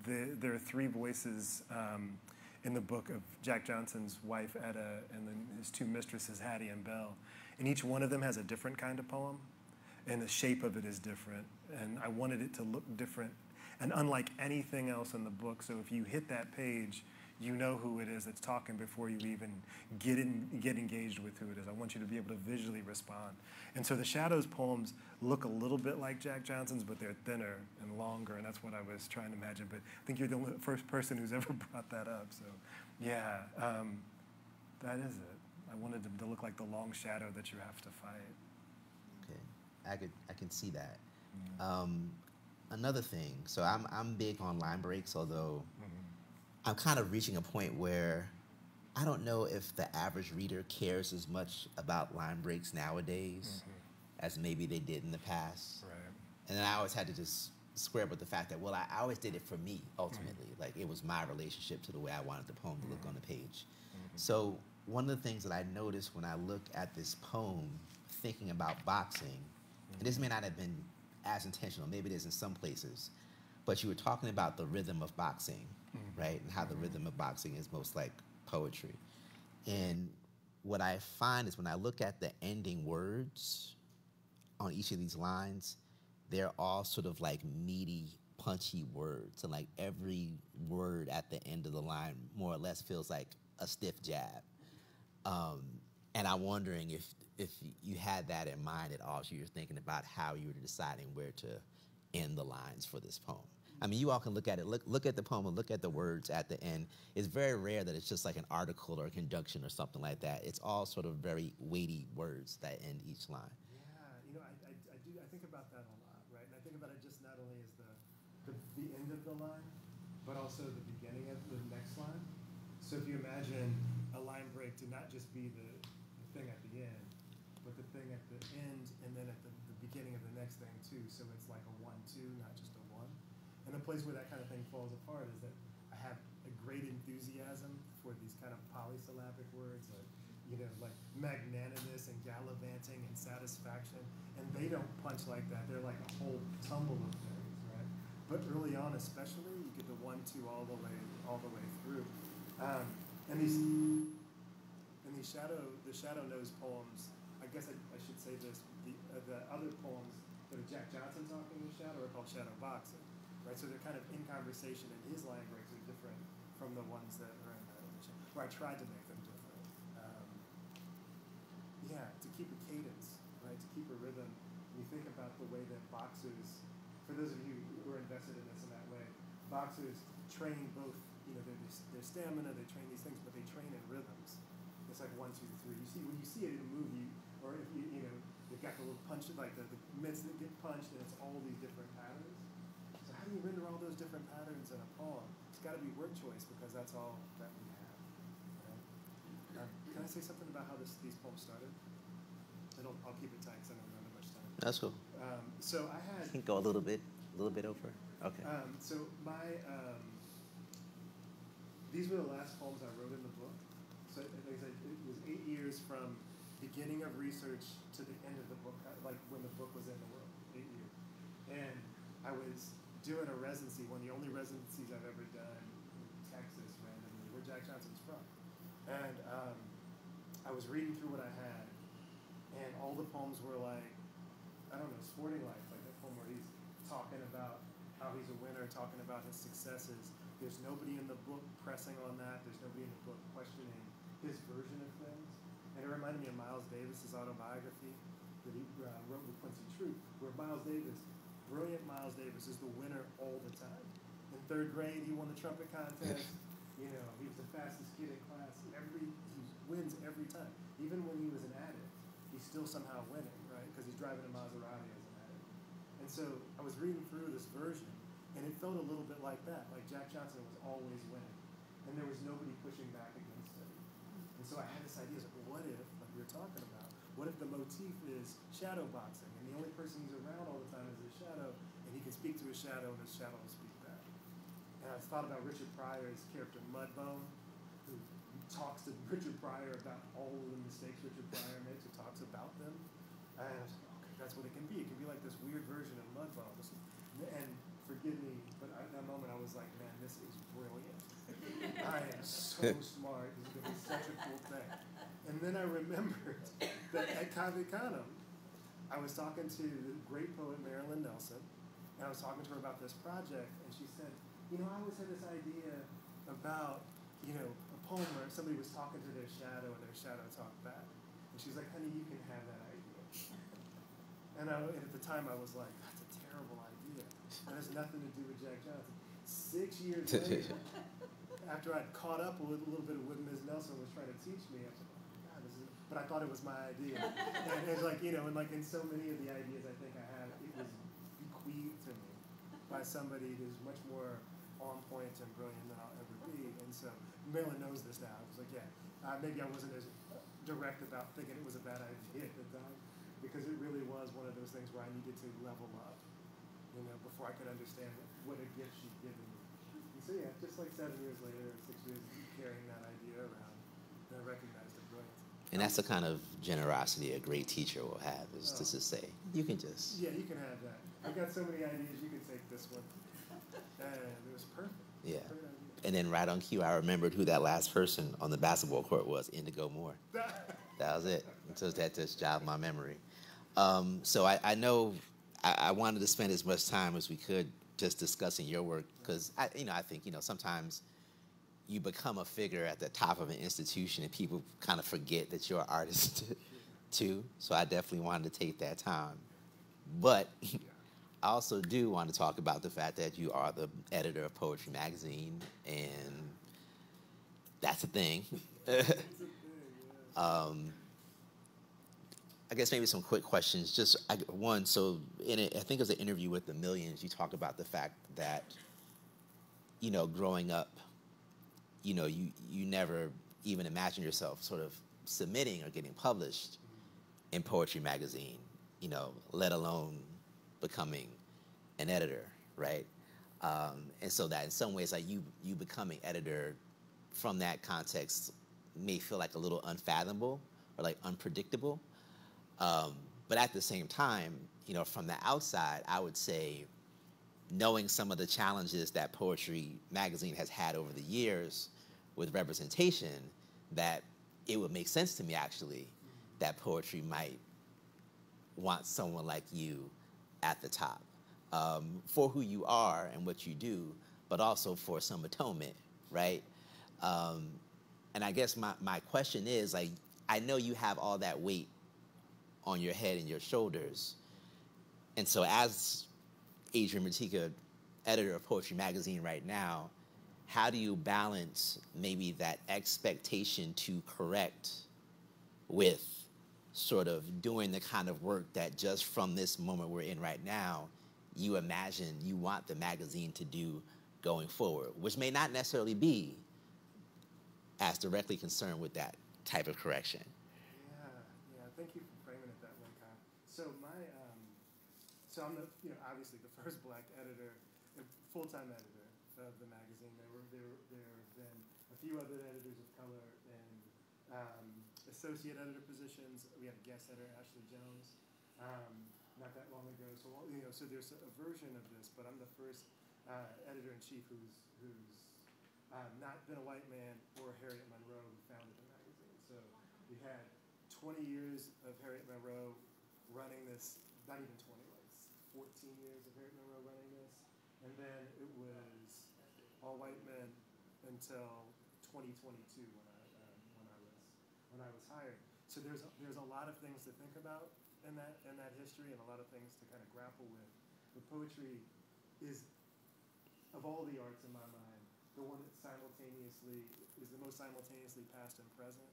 The, there are three voices um, in the book of Jack Johnson's wife, Etta, and then his two mistresses, Hattie and Belle. And each one of them has a different kind of poem, and the shape of it is different. And I wanted it to look different and unlike anything else in the book. So if you hit that page, you know who it is that's talking before you even get in, get engaged with who it is. I want you to be able to visually respond. And so the Shadows poems look a little bit like Jack Johnson's, but they're thinner and longer, and that's what I was trying to imagine. But I think you're the first person who's ever brought that up. So, yeah, um, that is it. I wanted them to look like the long shadow that you have to fight.
Okay, I could I can see that. Mm-hmm. Um, another thing, so I'm I'm big on line breaks, although. I'm kind of reaching a point where I don't know if the average reader cares as much about line breaks nowadays mm-hmm. as maybe they did in the past.
Right.
And then I always had to just square up with the fact that, well, I, always did it for me, ultimately. Mm-hmm. Like, it was my relationship to the way I wanted the poem to look mm-hmm. on the page. Mm-hmm. So, one of the things that I noticed when I look at this poem, thinking about boxing, and this may not have been as intentional, maybe it is in some places, but you were talking about the rhythm of boxing, mm-hmm. right? And how the rhythm of boxing is most like poetry. And what I find is when I look at the ending words on each of these lines, they're all sort of like meaty, punchy words. And like every word at the end of the line more or less feels like a stiff jab. Um, and I'm wondering if if you had that in mind at all, so you're thinking about how you were deciding where to end the lines for this poem. I mean, you all can look at it, look, look at the poem and look at the words at the end. It's very rare that it's just like an article or a conjunction or something like that. It's all sort of very weighty words that end each line.
Yeah, you know, I, I, I do, I think about that a lot, right? And I think about it just not only as the, the, the end of the line, but also the beginning of the next line. So if you imagine a line break to not just be the, the thing at the end, but the thing at the end and then at the, the beginning of the next thing too. So it's like a one, two, not. And the place where that kind of thing falls apart is that I have a great enthusiasm for these kind of polysyllabic words, like you know, like magnanimous and gallivanting and satisfaction, and they don't punch like that. They're like a whole tumble of things, right? But early on, especially, you get the one, two all the way, all the way through. Um, and these, and these shadow, the shadow knows poems. I guess I, I should say this: the uh, the other poems that are Jack Johnson talking in shadow are called shadow boxing right? So they're kind of in conversation, and his breaks are different from the ones that are in the where I tried to make them different. Um, yeah, to keep a cadence, right? To keep a rhythm. When you think about the way that boxers, for those of you who are invested in this in that way, boxers train both, you know, their, their stamina, they train these things, but they train in rhythms. It's like one, two, three. You see, when you see it in a movie, or if you, you know, they've got the little punch, like the, the mitts that get punched, and it's all these different patterns how do you render all those different patterns in a poem? It's got to be word choice because that's all that we have. Right? Uh, can I say something about how this, these poems started? It'll, I'll keep it tight because I don't remember much time.
That's cool.
Um, so I had.
Can go a little bit, a little bit over. Okay.
Um, so my um, these were the last poems I wrote in the book. So like I said, it was eight years from beginning of research to the end of the book, like when the book was in the world, eight years. And I was doing a residency, one of the only residencies I've ever done in Texas randomly, where Jack Johnson's from. And um, I was reading through what I had, and all the poems were like, I don't know, sporting life, like that poem where he's talking about how he's a winner, talking about his successes. There's nobody in the book pressing on that. There's nobody in the book questioning his version of things. And it reminded me of Miles Davis's autobiography that he uh, wrote with Quincy Troupe, where Miles Davis brilliant Miles Davis is the winner all the time. In third grade, he won the trumpet contest. You know, he was the fastest kid in class. Every he wins every time. Even when he was an addict, he's still somehow winning, right? Because he's driving a Maserati as an addict. And so I was reading through this version, and it felt a little bit like that. Like Jack Johnson was always winning, and there was nobody pushing back against him. And so I had this idea: like, what if, like we were talking about, what if the motif is shadow boxing, and the only person he's around all the time is his shadow, and he can speak to his shadow, and his shadow will speak back. And I thought about Richard Pryor's character Mudbone, who talks to Richard Pryor about all of the mistakes Richard Pryor makes, who talks about them. And I was like, okay, that's what it can be. It can be like this weird version of Mudbone. And forgive me, but at that moment I was like, man, this is brilliant. I am so smart. This is going to be such a cool thing. And then I remembered that at Cave Canem, I was talking to the great poet Marilyn Nelson, and I was talking to her about this project, and she said, you know, I always had this idea about, you know, a poem where somebody was talking to their shadow and their shadow talked back. And she's like, honey, you can have that idea. And, I, and at the time I was like, that's a terrible idea. That has nothing to do with Jack Johnson. Six years later, after I'd caught up with a little, little bit of what Ms. Nelson was trying to teach me, I was like, but I thought it was my idea. and it's like, you know, and like in so many of the ideas I think I had, it was bequeathed to me by somebody who's much more on point and brilliant than I'll ever be. And so Marilyn knows this now. I was like, yeah, uh, maybe I wasn't as direct about thinking it was a bad idea at the time, because it really was one of those things where I needed to level up, you know, before I could understand what a gift she'd given me. And so yeah, just like seven years later, six years carrying that idea around, I recognized
and that's the kind of generosity a great teacher will have, is oh. to say, you can just.
Yeah, you can have that. I've got so many ideas, you can take this one. And it was perfect.
Yeah. And then right on cue, I remembered who that last person on the basketball court was, Indigo Moore. that was it. So that just jogged my memory. Um, so I, I know I, I, wanted to spend as much time as we could just discussing your work because I, you know, I think you know sometimes you become a figure at the top of an institution and people kind of forget that you're an artist too. So I definitely wanted to take that time. But I also do want to talk about the fact that you are the editor of Poetry Magazine, and that's a thing. um, I guess maybe some quick questions. Just I, one, so in it, I think it was an interview with the Millions. You talked about the fact that, you know, growing up, you know, you you never even imagined yourself sort of submitting or getting published in Poetry Magazine, you know, let alone becoming an editor, right? Um, and so that in some ways, like you you becoming editor from that context may feel like a little unfathomable or like unpredictable. Um, but at the same time, you know, from the outside, I would say, knowing some of the challenges that Poetry Magazine has had over the years with representation, that it would make sense to me actually that poetry might want someone like you at the top um, for who you are and what you do, but also for some atonement, right? Um, and I guess my, my question is like, I know you have all that weight on your head and your shoulders. And so, as Adrian Matejka, editor of Poetry Magazine right now, how do you balance maybe that expectation to correct with sort of doing the kind of work that just from this moment we're in right now, you imagine you want the magazine to do going forward, which may not necessarily be as directly concerned with that type of correction.
Yeah, yeah. Thank you for framing it that way, Kyle. So my, um, so I'm the, you know, obviously the first black editor, full-time editor of the magazine. There were there there have been a few other editors of color and um, associate editor positions. We had a guest editor, Ashley Jones, um, not that long ago. So you know, so there's a version of this, but I'm the first uh, editor in chief who's who's um, not been a white man or Harriet Monroe who founded the magazine. So we had 20 years of Harriet Monroe running this, not even 20, like 14 years of Harriet Monroe running this. And then it was all white men until 2022 when I, um, when I, was, when I was hired. So there's a, there's a lot of things to think about in that, in that history and a lot of things to kind of grapple with. But poetry is, of all the arts in my mind, the one that simultaneously is the most simultaneously past and present.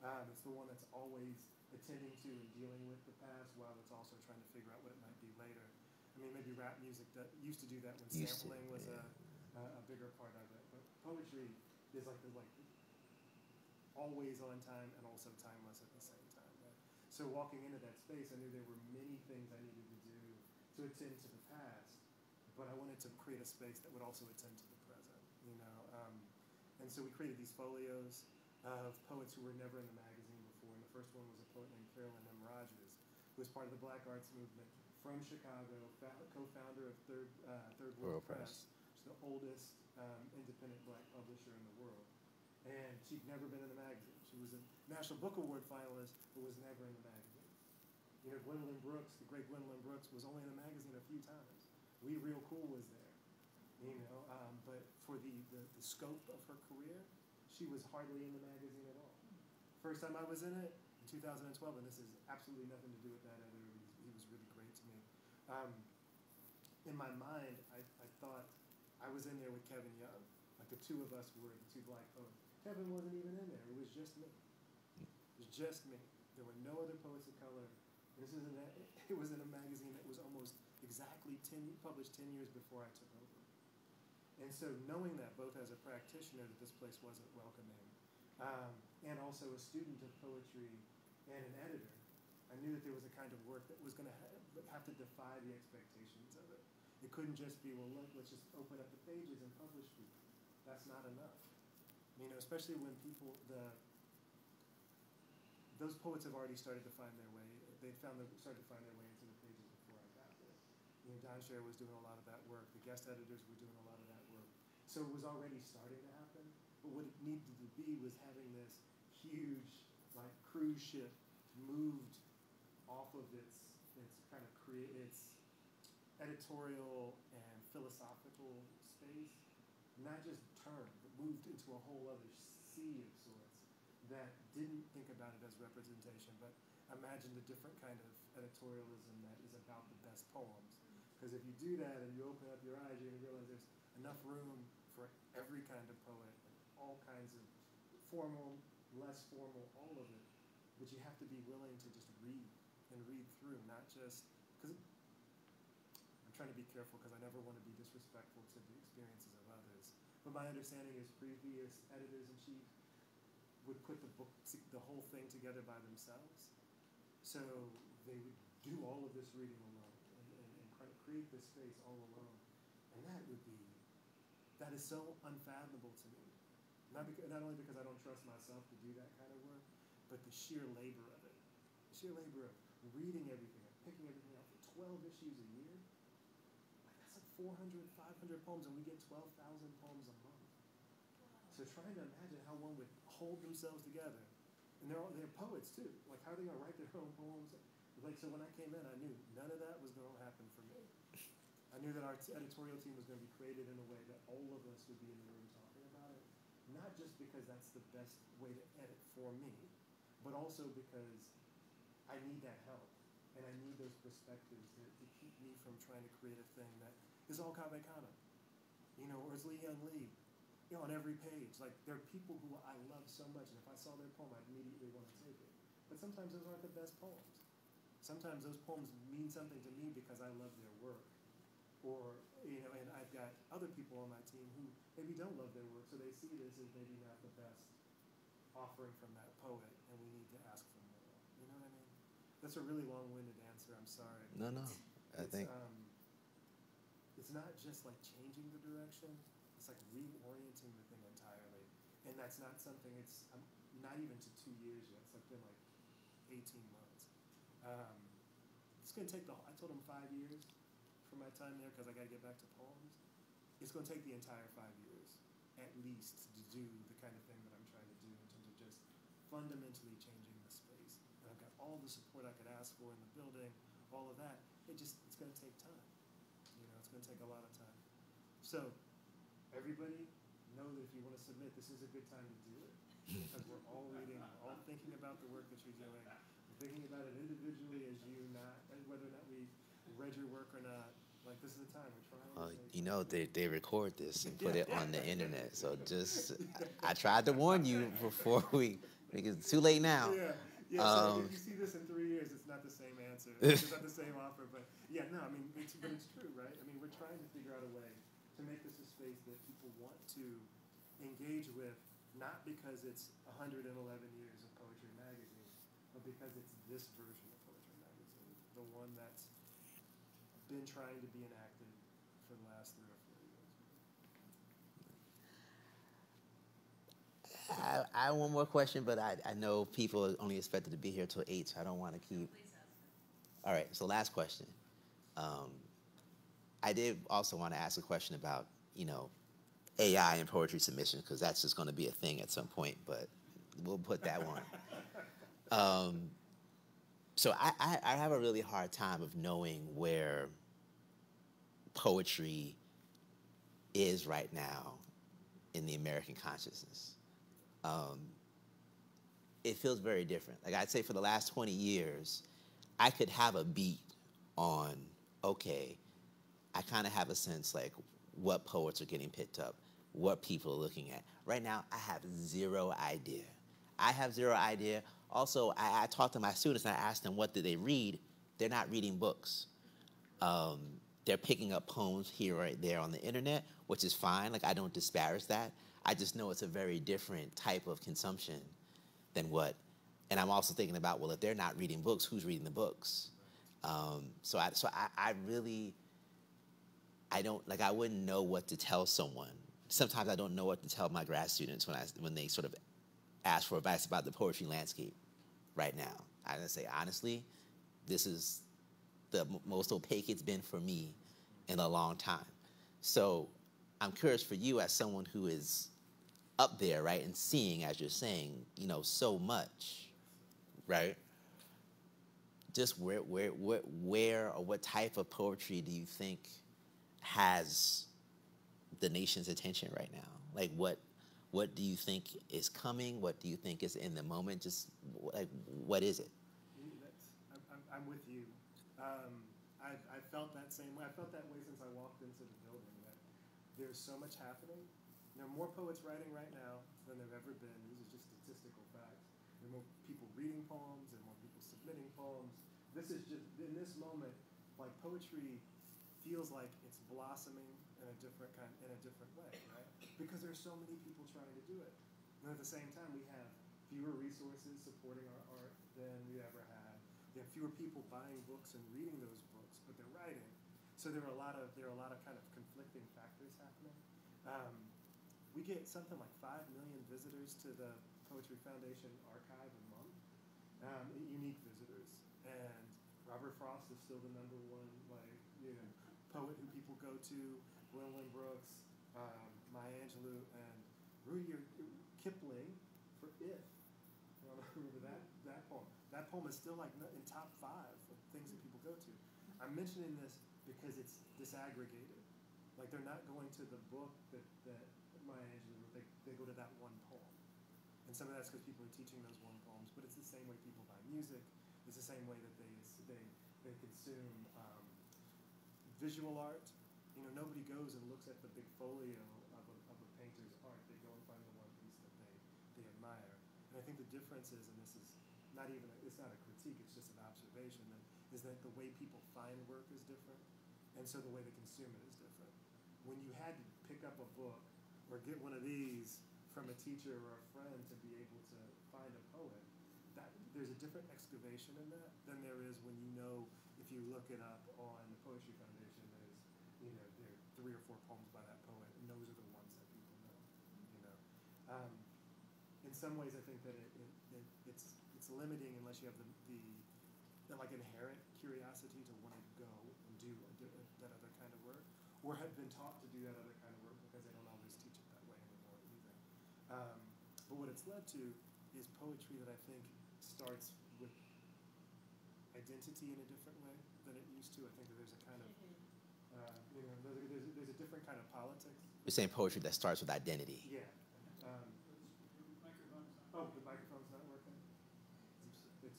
Um, it's the one that's always attending to and dealing with the past while it's also trying to figure out what it might be later. I mean, maybe rap music used to do that when used sampling to, was yeah. a, a, bigger part of it. But poetry is like the like always on time and also timeless at the same time. Right? So walking into that space, I knew there were many things I needed to do to attend to the past, but I wanted to create a space that would also attend to the present. you know. Um, and so we created these folios of poets who were never in the magazine before. And the first one was a poet named Carolyn M. Rodgers, who was part of the Black Arts Movement from Chicago, co-founder of Third, uh, Third World, World Press, which is the oldest um, independent black publisher in the world. And she'd never been in the magazine. She was a National Book Award finalist, but was never in the magazine. You know, Gwendolyn Brooks, the great Gwendolyn Brooks, was only in the magazine a few times. We Real Cool was there you know. Um, but for the, the, the, scope of her career, she was hardly in the magazine at all. First time I was in it, in 2012, and this has absolutely nothing to do with that editor. He was really great to me. Um, in my mind, I, I thought I was in there with Kevin Young. Like the two of us were the two black poets. Kevin wasn't even in there. It was just me. It was just me. There were no other poets of color. This is an, it was in a magazine that was almost exactly 10, published 10 years before I took over. And so knowing that both as a practitioner that this place wasn't welcoming, um, and also a student of poetry and an editor, I knew that there was a kind of work that was going to have, have to defy the expectations of it. It couldn't just be, well, look, let's just open up the pages and publish people. That's not enough. You know, especially when people, the those poets have already started to find their way. They found their, started to find their way into the pages before I got there. You know, Don Share was doing a lot of that work. The guest editors were doing a lot of that work. so it was already starting to happen. But what it needed to be was having this huge, like cruise ship moved off of its its kind of create its editorial and philosophical space, not just turned, but moved into a whole other sea of sorts that didn't think about it as representation, but imagined a different kind of editorialism that is about the best poems Because if you do that and you open up your eyes, you're gonna realize there's enough room for every kind of poet, and all kinds of formal, less formal, all of it. But you have to be willing to just read and read through, not just trying to be careful because I never want to be disrespectful to the experiences of others. But my understanding is previous editors in chief would put the book, the whole thing together by themselves. So they would do all of this reading alone and, and, and create this space all alone. And that would be, that is so unfathomable to me. Not, because, not only because I don't trust myself to do that kind of work, but the sheer labor of it. The sheer labor of reading everything and picking everything out for 12 issues a year. Like 400, 500 poems, and we get 12,000 poems a month. So trying to imagine how one would hold themselves together. And they're, all, they're poets too. Like how are they going to write their own poems? Like, so when I came in, I knew none of that was going to happen for me. I knew that our editorial team was going to be created in a way that all of us would be in the room talking about it. Not just because that's the best way to edit for me, but also because I need that help. And I need those perspectives to, to keep me from trying to create a thing that is all Cave Canem, you know, or is Li-Young Lee, you know, on every page. Like, there are people who I love so much, and if I saw their poem, I'd immediately want to take it. But sometimes those aren't the best poems. Sometimes those poems mean something to me because I love their work. Or, you know, and I've got other people on my team who maybe don't love their work, so they see this as maybe not the best offering from that poet, and we need to ask for more. You know what I mean? That's a really long-winded answer. I'm sorry.
No, no. I
It's,
think
um, it's not just like changing the direction; it's like reorienting the thing entirely. And that's not something. It's um, not even to two years yet. It's like been like 18 months. Um, it's going to take the. I told him five years for my time there because I got to get back to poems. It's going to take the entire five years, at least, to do the kind of thing that I'm trying to do in terms of just fundamentally changing the space. And I've got all the support I could ask for in the building, all of that. It just it's going to take time. You know, it's going to take a lot of time. So, everybody, know that if you want to submit, this is a good time to do it because we're all reading, all thinking about the work that you're doing, we're thinking about it individually as you, not whether or not we read your work or not. Like this is the time we're trying.
Uh, you know they, they record this and put it on the internet. So just I, I tried to warn you before we because it's too late now.
Yeah, yeah. So
Um,
if you see this in three years, it's not the same answer. It's not the same offer. But yeah, no. I mean, it's, but it's true, right? I mean, we're trying to figure out a way to make this a space that people want to engage with, not because it's 111 years of poetry magazine, but because it's this version of poetry magazine, the one that's been trying to be enacted for the last three or four years.
I, I have one more question, but I, I know people are only expected to be here till eight, so I don't want to keep. All right, so last question. Um, I did also want to ask a question about, you know, AI and poetry submission, because that's just going to be a thing at some point, but we'll put that one. Um, so I, I, I have a really hard time of knowing where poetry is right now in the American consciousness. Um, it feels very different. Like I'd say for the last 20 years, I could have a beat on, okay, I kind of have a sense like what poets are getting picked up, what people are looking at. Right now, I have zero idea. I have zero idea. Also, I, I talk to my students and I ask them what do they read. They're not reading books. Um, they're picking up poems here, right there on the internet, which is fine. Like I don't disparage that. I just know it's a very different type of consumption than what. And I'm also thinking about well, if they're not reading books, who's reading the books? Um, so I, so I, I really, I don't like. I wouldn't know what to tell someone. Sometimes I don't know what to tell my grad students when I when they sort of ask for advice about the poetry landscape right now. I gonna say honestly, this is the most opaque it's been for me in a long time. So I'm curious for you as someone who is up there, right, and seeing, as you're saying, you know, so much, right? Just where, where, where, where or what type of poetry do you think has the nation's attention right now? Like, what, what do you think is coming? What do you think is in the moment? Just like, what is it?
I'm, I'm, with you. Um, I, I felt that same way. I felt that way since I walked into the building. That there's so much happening. There are more poets writing right now than there have ever been. These are just statistical facts. More people reading poems. and more people submitting poems. This is just in this moment, like poetry feels like it's blossoming in a different kind, in a different way, right? Because there's so many people trying to do it. And at the same time, we have fewer resources supporting our art than we ever had. We have fewer people buying books and reading those books, but they're writing. So there are a lot of there are a lot of kind of conflicting factors happening. Um, we get something like five million visitors to the Poetry Foundation archive a month, um, unique visitors. And Robert Frost is still the number one like you know poet who people go to. Gwendolyn Brooks, um, Maya Angelou, and Rudyard Kipling for If. Know, remember that that poem? That poem is still like in top five of things that people go to. I'm mentioning this because it's disaggregated. Like they're not going to the book that, that Maya Angelou. They, they go to that one poem. And some of that's because people are teaching those one poems, but it's the same way people buy music. It's the same way that they, they, they consume um, visual art. You know, nobody goes and looks at the big folio of a, of a painter's art. They go and find the one piece that they, they admire. And I think the difference is, and this is not even, a, it's not a critique, it's just an observation, that, is that the way people find work is different, and so the way they consume it is different. When you had to pick up a book or get one of these from a teacher or a friend to be able to find a poet, that, there's a different excavation in that than there is when you know if you look it up on the Poetry Foundation, there's you know there are three or four poems by that poet, and those are the ones that people know. You know, um, in some ways, I think that it, it, it, it's it's limiting unless you have the, the, the like inherent curiosity to want to go and do that other kind of work, or have been taught to do that other kind of work because they don't always teach it that way anymore either. Um, but what it's led to is poetry that I think starts with identity in a different way than it used to. I think that there's a kind of, uh, you know, there's, there's a different kind of politics.
You're saying poetry that starts with identity.
Yeah. Um, oh, the microphone's not working. It's,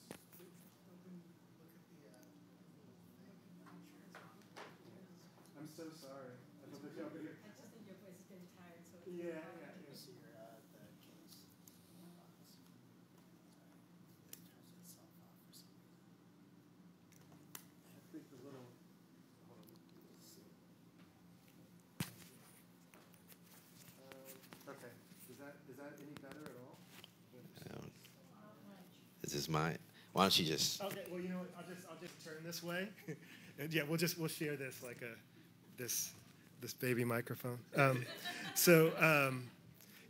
I'm so sorry. I thought that y'all could hear.
I just think your voice is getting tired, so.
Yeah, yeah, yeah.
See your, uh, the case. Turns itself off for some reason.
I think the little. Hold on, let's see. Um, okay, is that is that any better at all?
Um, Is this mine? Why don't you just?
Okay, well you know what? I'll just I'll just turn this way, and yeah, we'll just we'll share this like a this this baby microphone. Um, so um,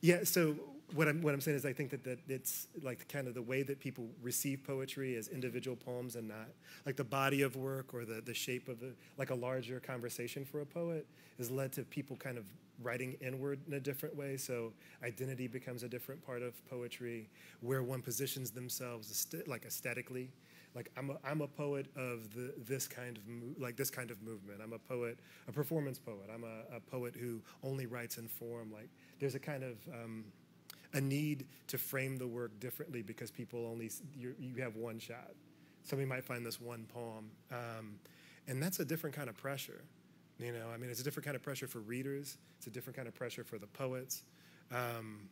yeah, so what I'm what I'm saying is I think that that it's like kind of the way that people receive poetry as individual poems and not like the body of work or the the shape of the like a larger conversation for a poet has led to people kind of writing inward in a different way. So identity becomes a different part of poetry, where one positions themselves like aesthetically. Like I'm a, I'm a poet of the, this kind of like this kind of movement. I'm a poet, a performance poet. I'm a, a poet who only writes in form. Like there's a kind of um, a need to frame the work differently because people only you you have one shot. Somebody might find this one poem, um, and that's a different kind of pressure. You know, I mean, it's a different kind of pressure for readers. It's a different kind of pressure for the poets, um,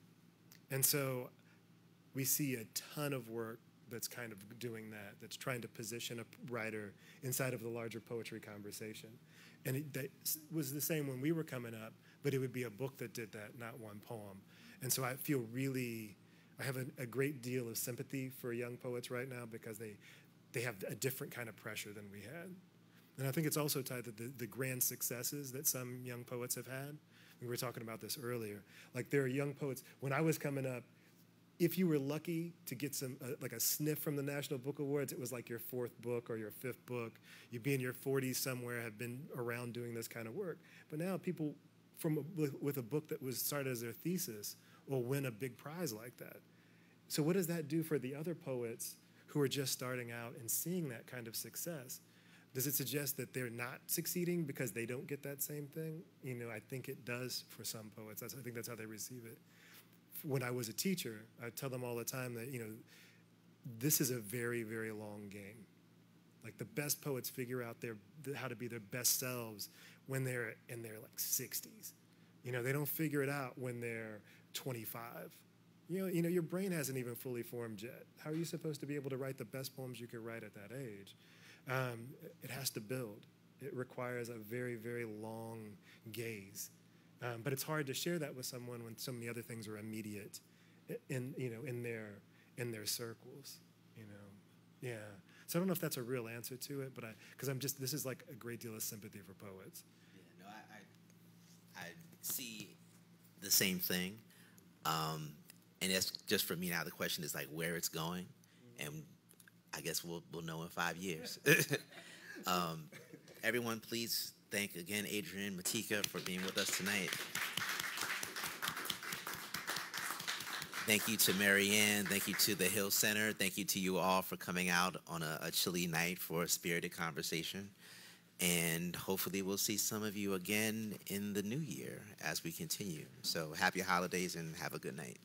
and so we see a ton of work that's kind of doing that. That's trying to position a writer inside of the larger poetry conversation, and it, that was the same when we were coming up. But it would be a book that did that, not one poem. And so I feel really, I have a, a great deal of sympathy for young poets right now because they, they have a different kind of pressure than we had. And I think it's also tied to the, the grand successes that some young poets have had. We were talking about this earlier. Like there are young poets, when I was coming up, if you were lucky to get some uh, like a sniff from the National Book Awards, it was like your fourth book or your fifth book. You'd be in your 40s somewhere, have been around doing this kind of work. But now people from a, with a book that was started as their thesis will win a big prize like that. So what does that do for the other poets who are just starting out and seeing that kind of success? Does it suggest that they're not succeeding because they don't get that same thing? You know, I think it does for some poets. That's, I think that's how they receive it. When I was a teacher, I tell them all the time that, you know, this is a very, very long game. Like the best poets figure out their how to be their best selves when they're in their like 60s. You know, they don't figure it out when they're 25. You know, you know, your brain hasn't even fully formed yet. How are you supposed to be able to write the best poems you could write at that age? Um, it has to build. It requires a very, very long gaze. Um, but it's hard to share that with someone when so many other things are immediate in, you know, in their, in their circles, you know? Yeah. So I don't know if that's a real answer to it, but I, because I'm just, this is like a great deal of sympathy for poets.
Yeah, no, I, I, I see the same thing. Um, and that's just for me now. The question is like where it's going, and I guess we'll we'll know in five years. um, everyone, please thank again Adrian Matejka for being with us tonight. Thank you to Marianne. Thank you to the Hill Center. Thank you to you all for coming out on a, a chilly night for a spirited conversation. And hopefully, we'll see some of you again in the new year as we continue. So, happy holidays and have a good night.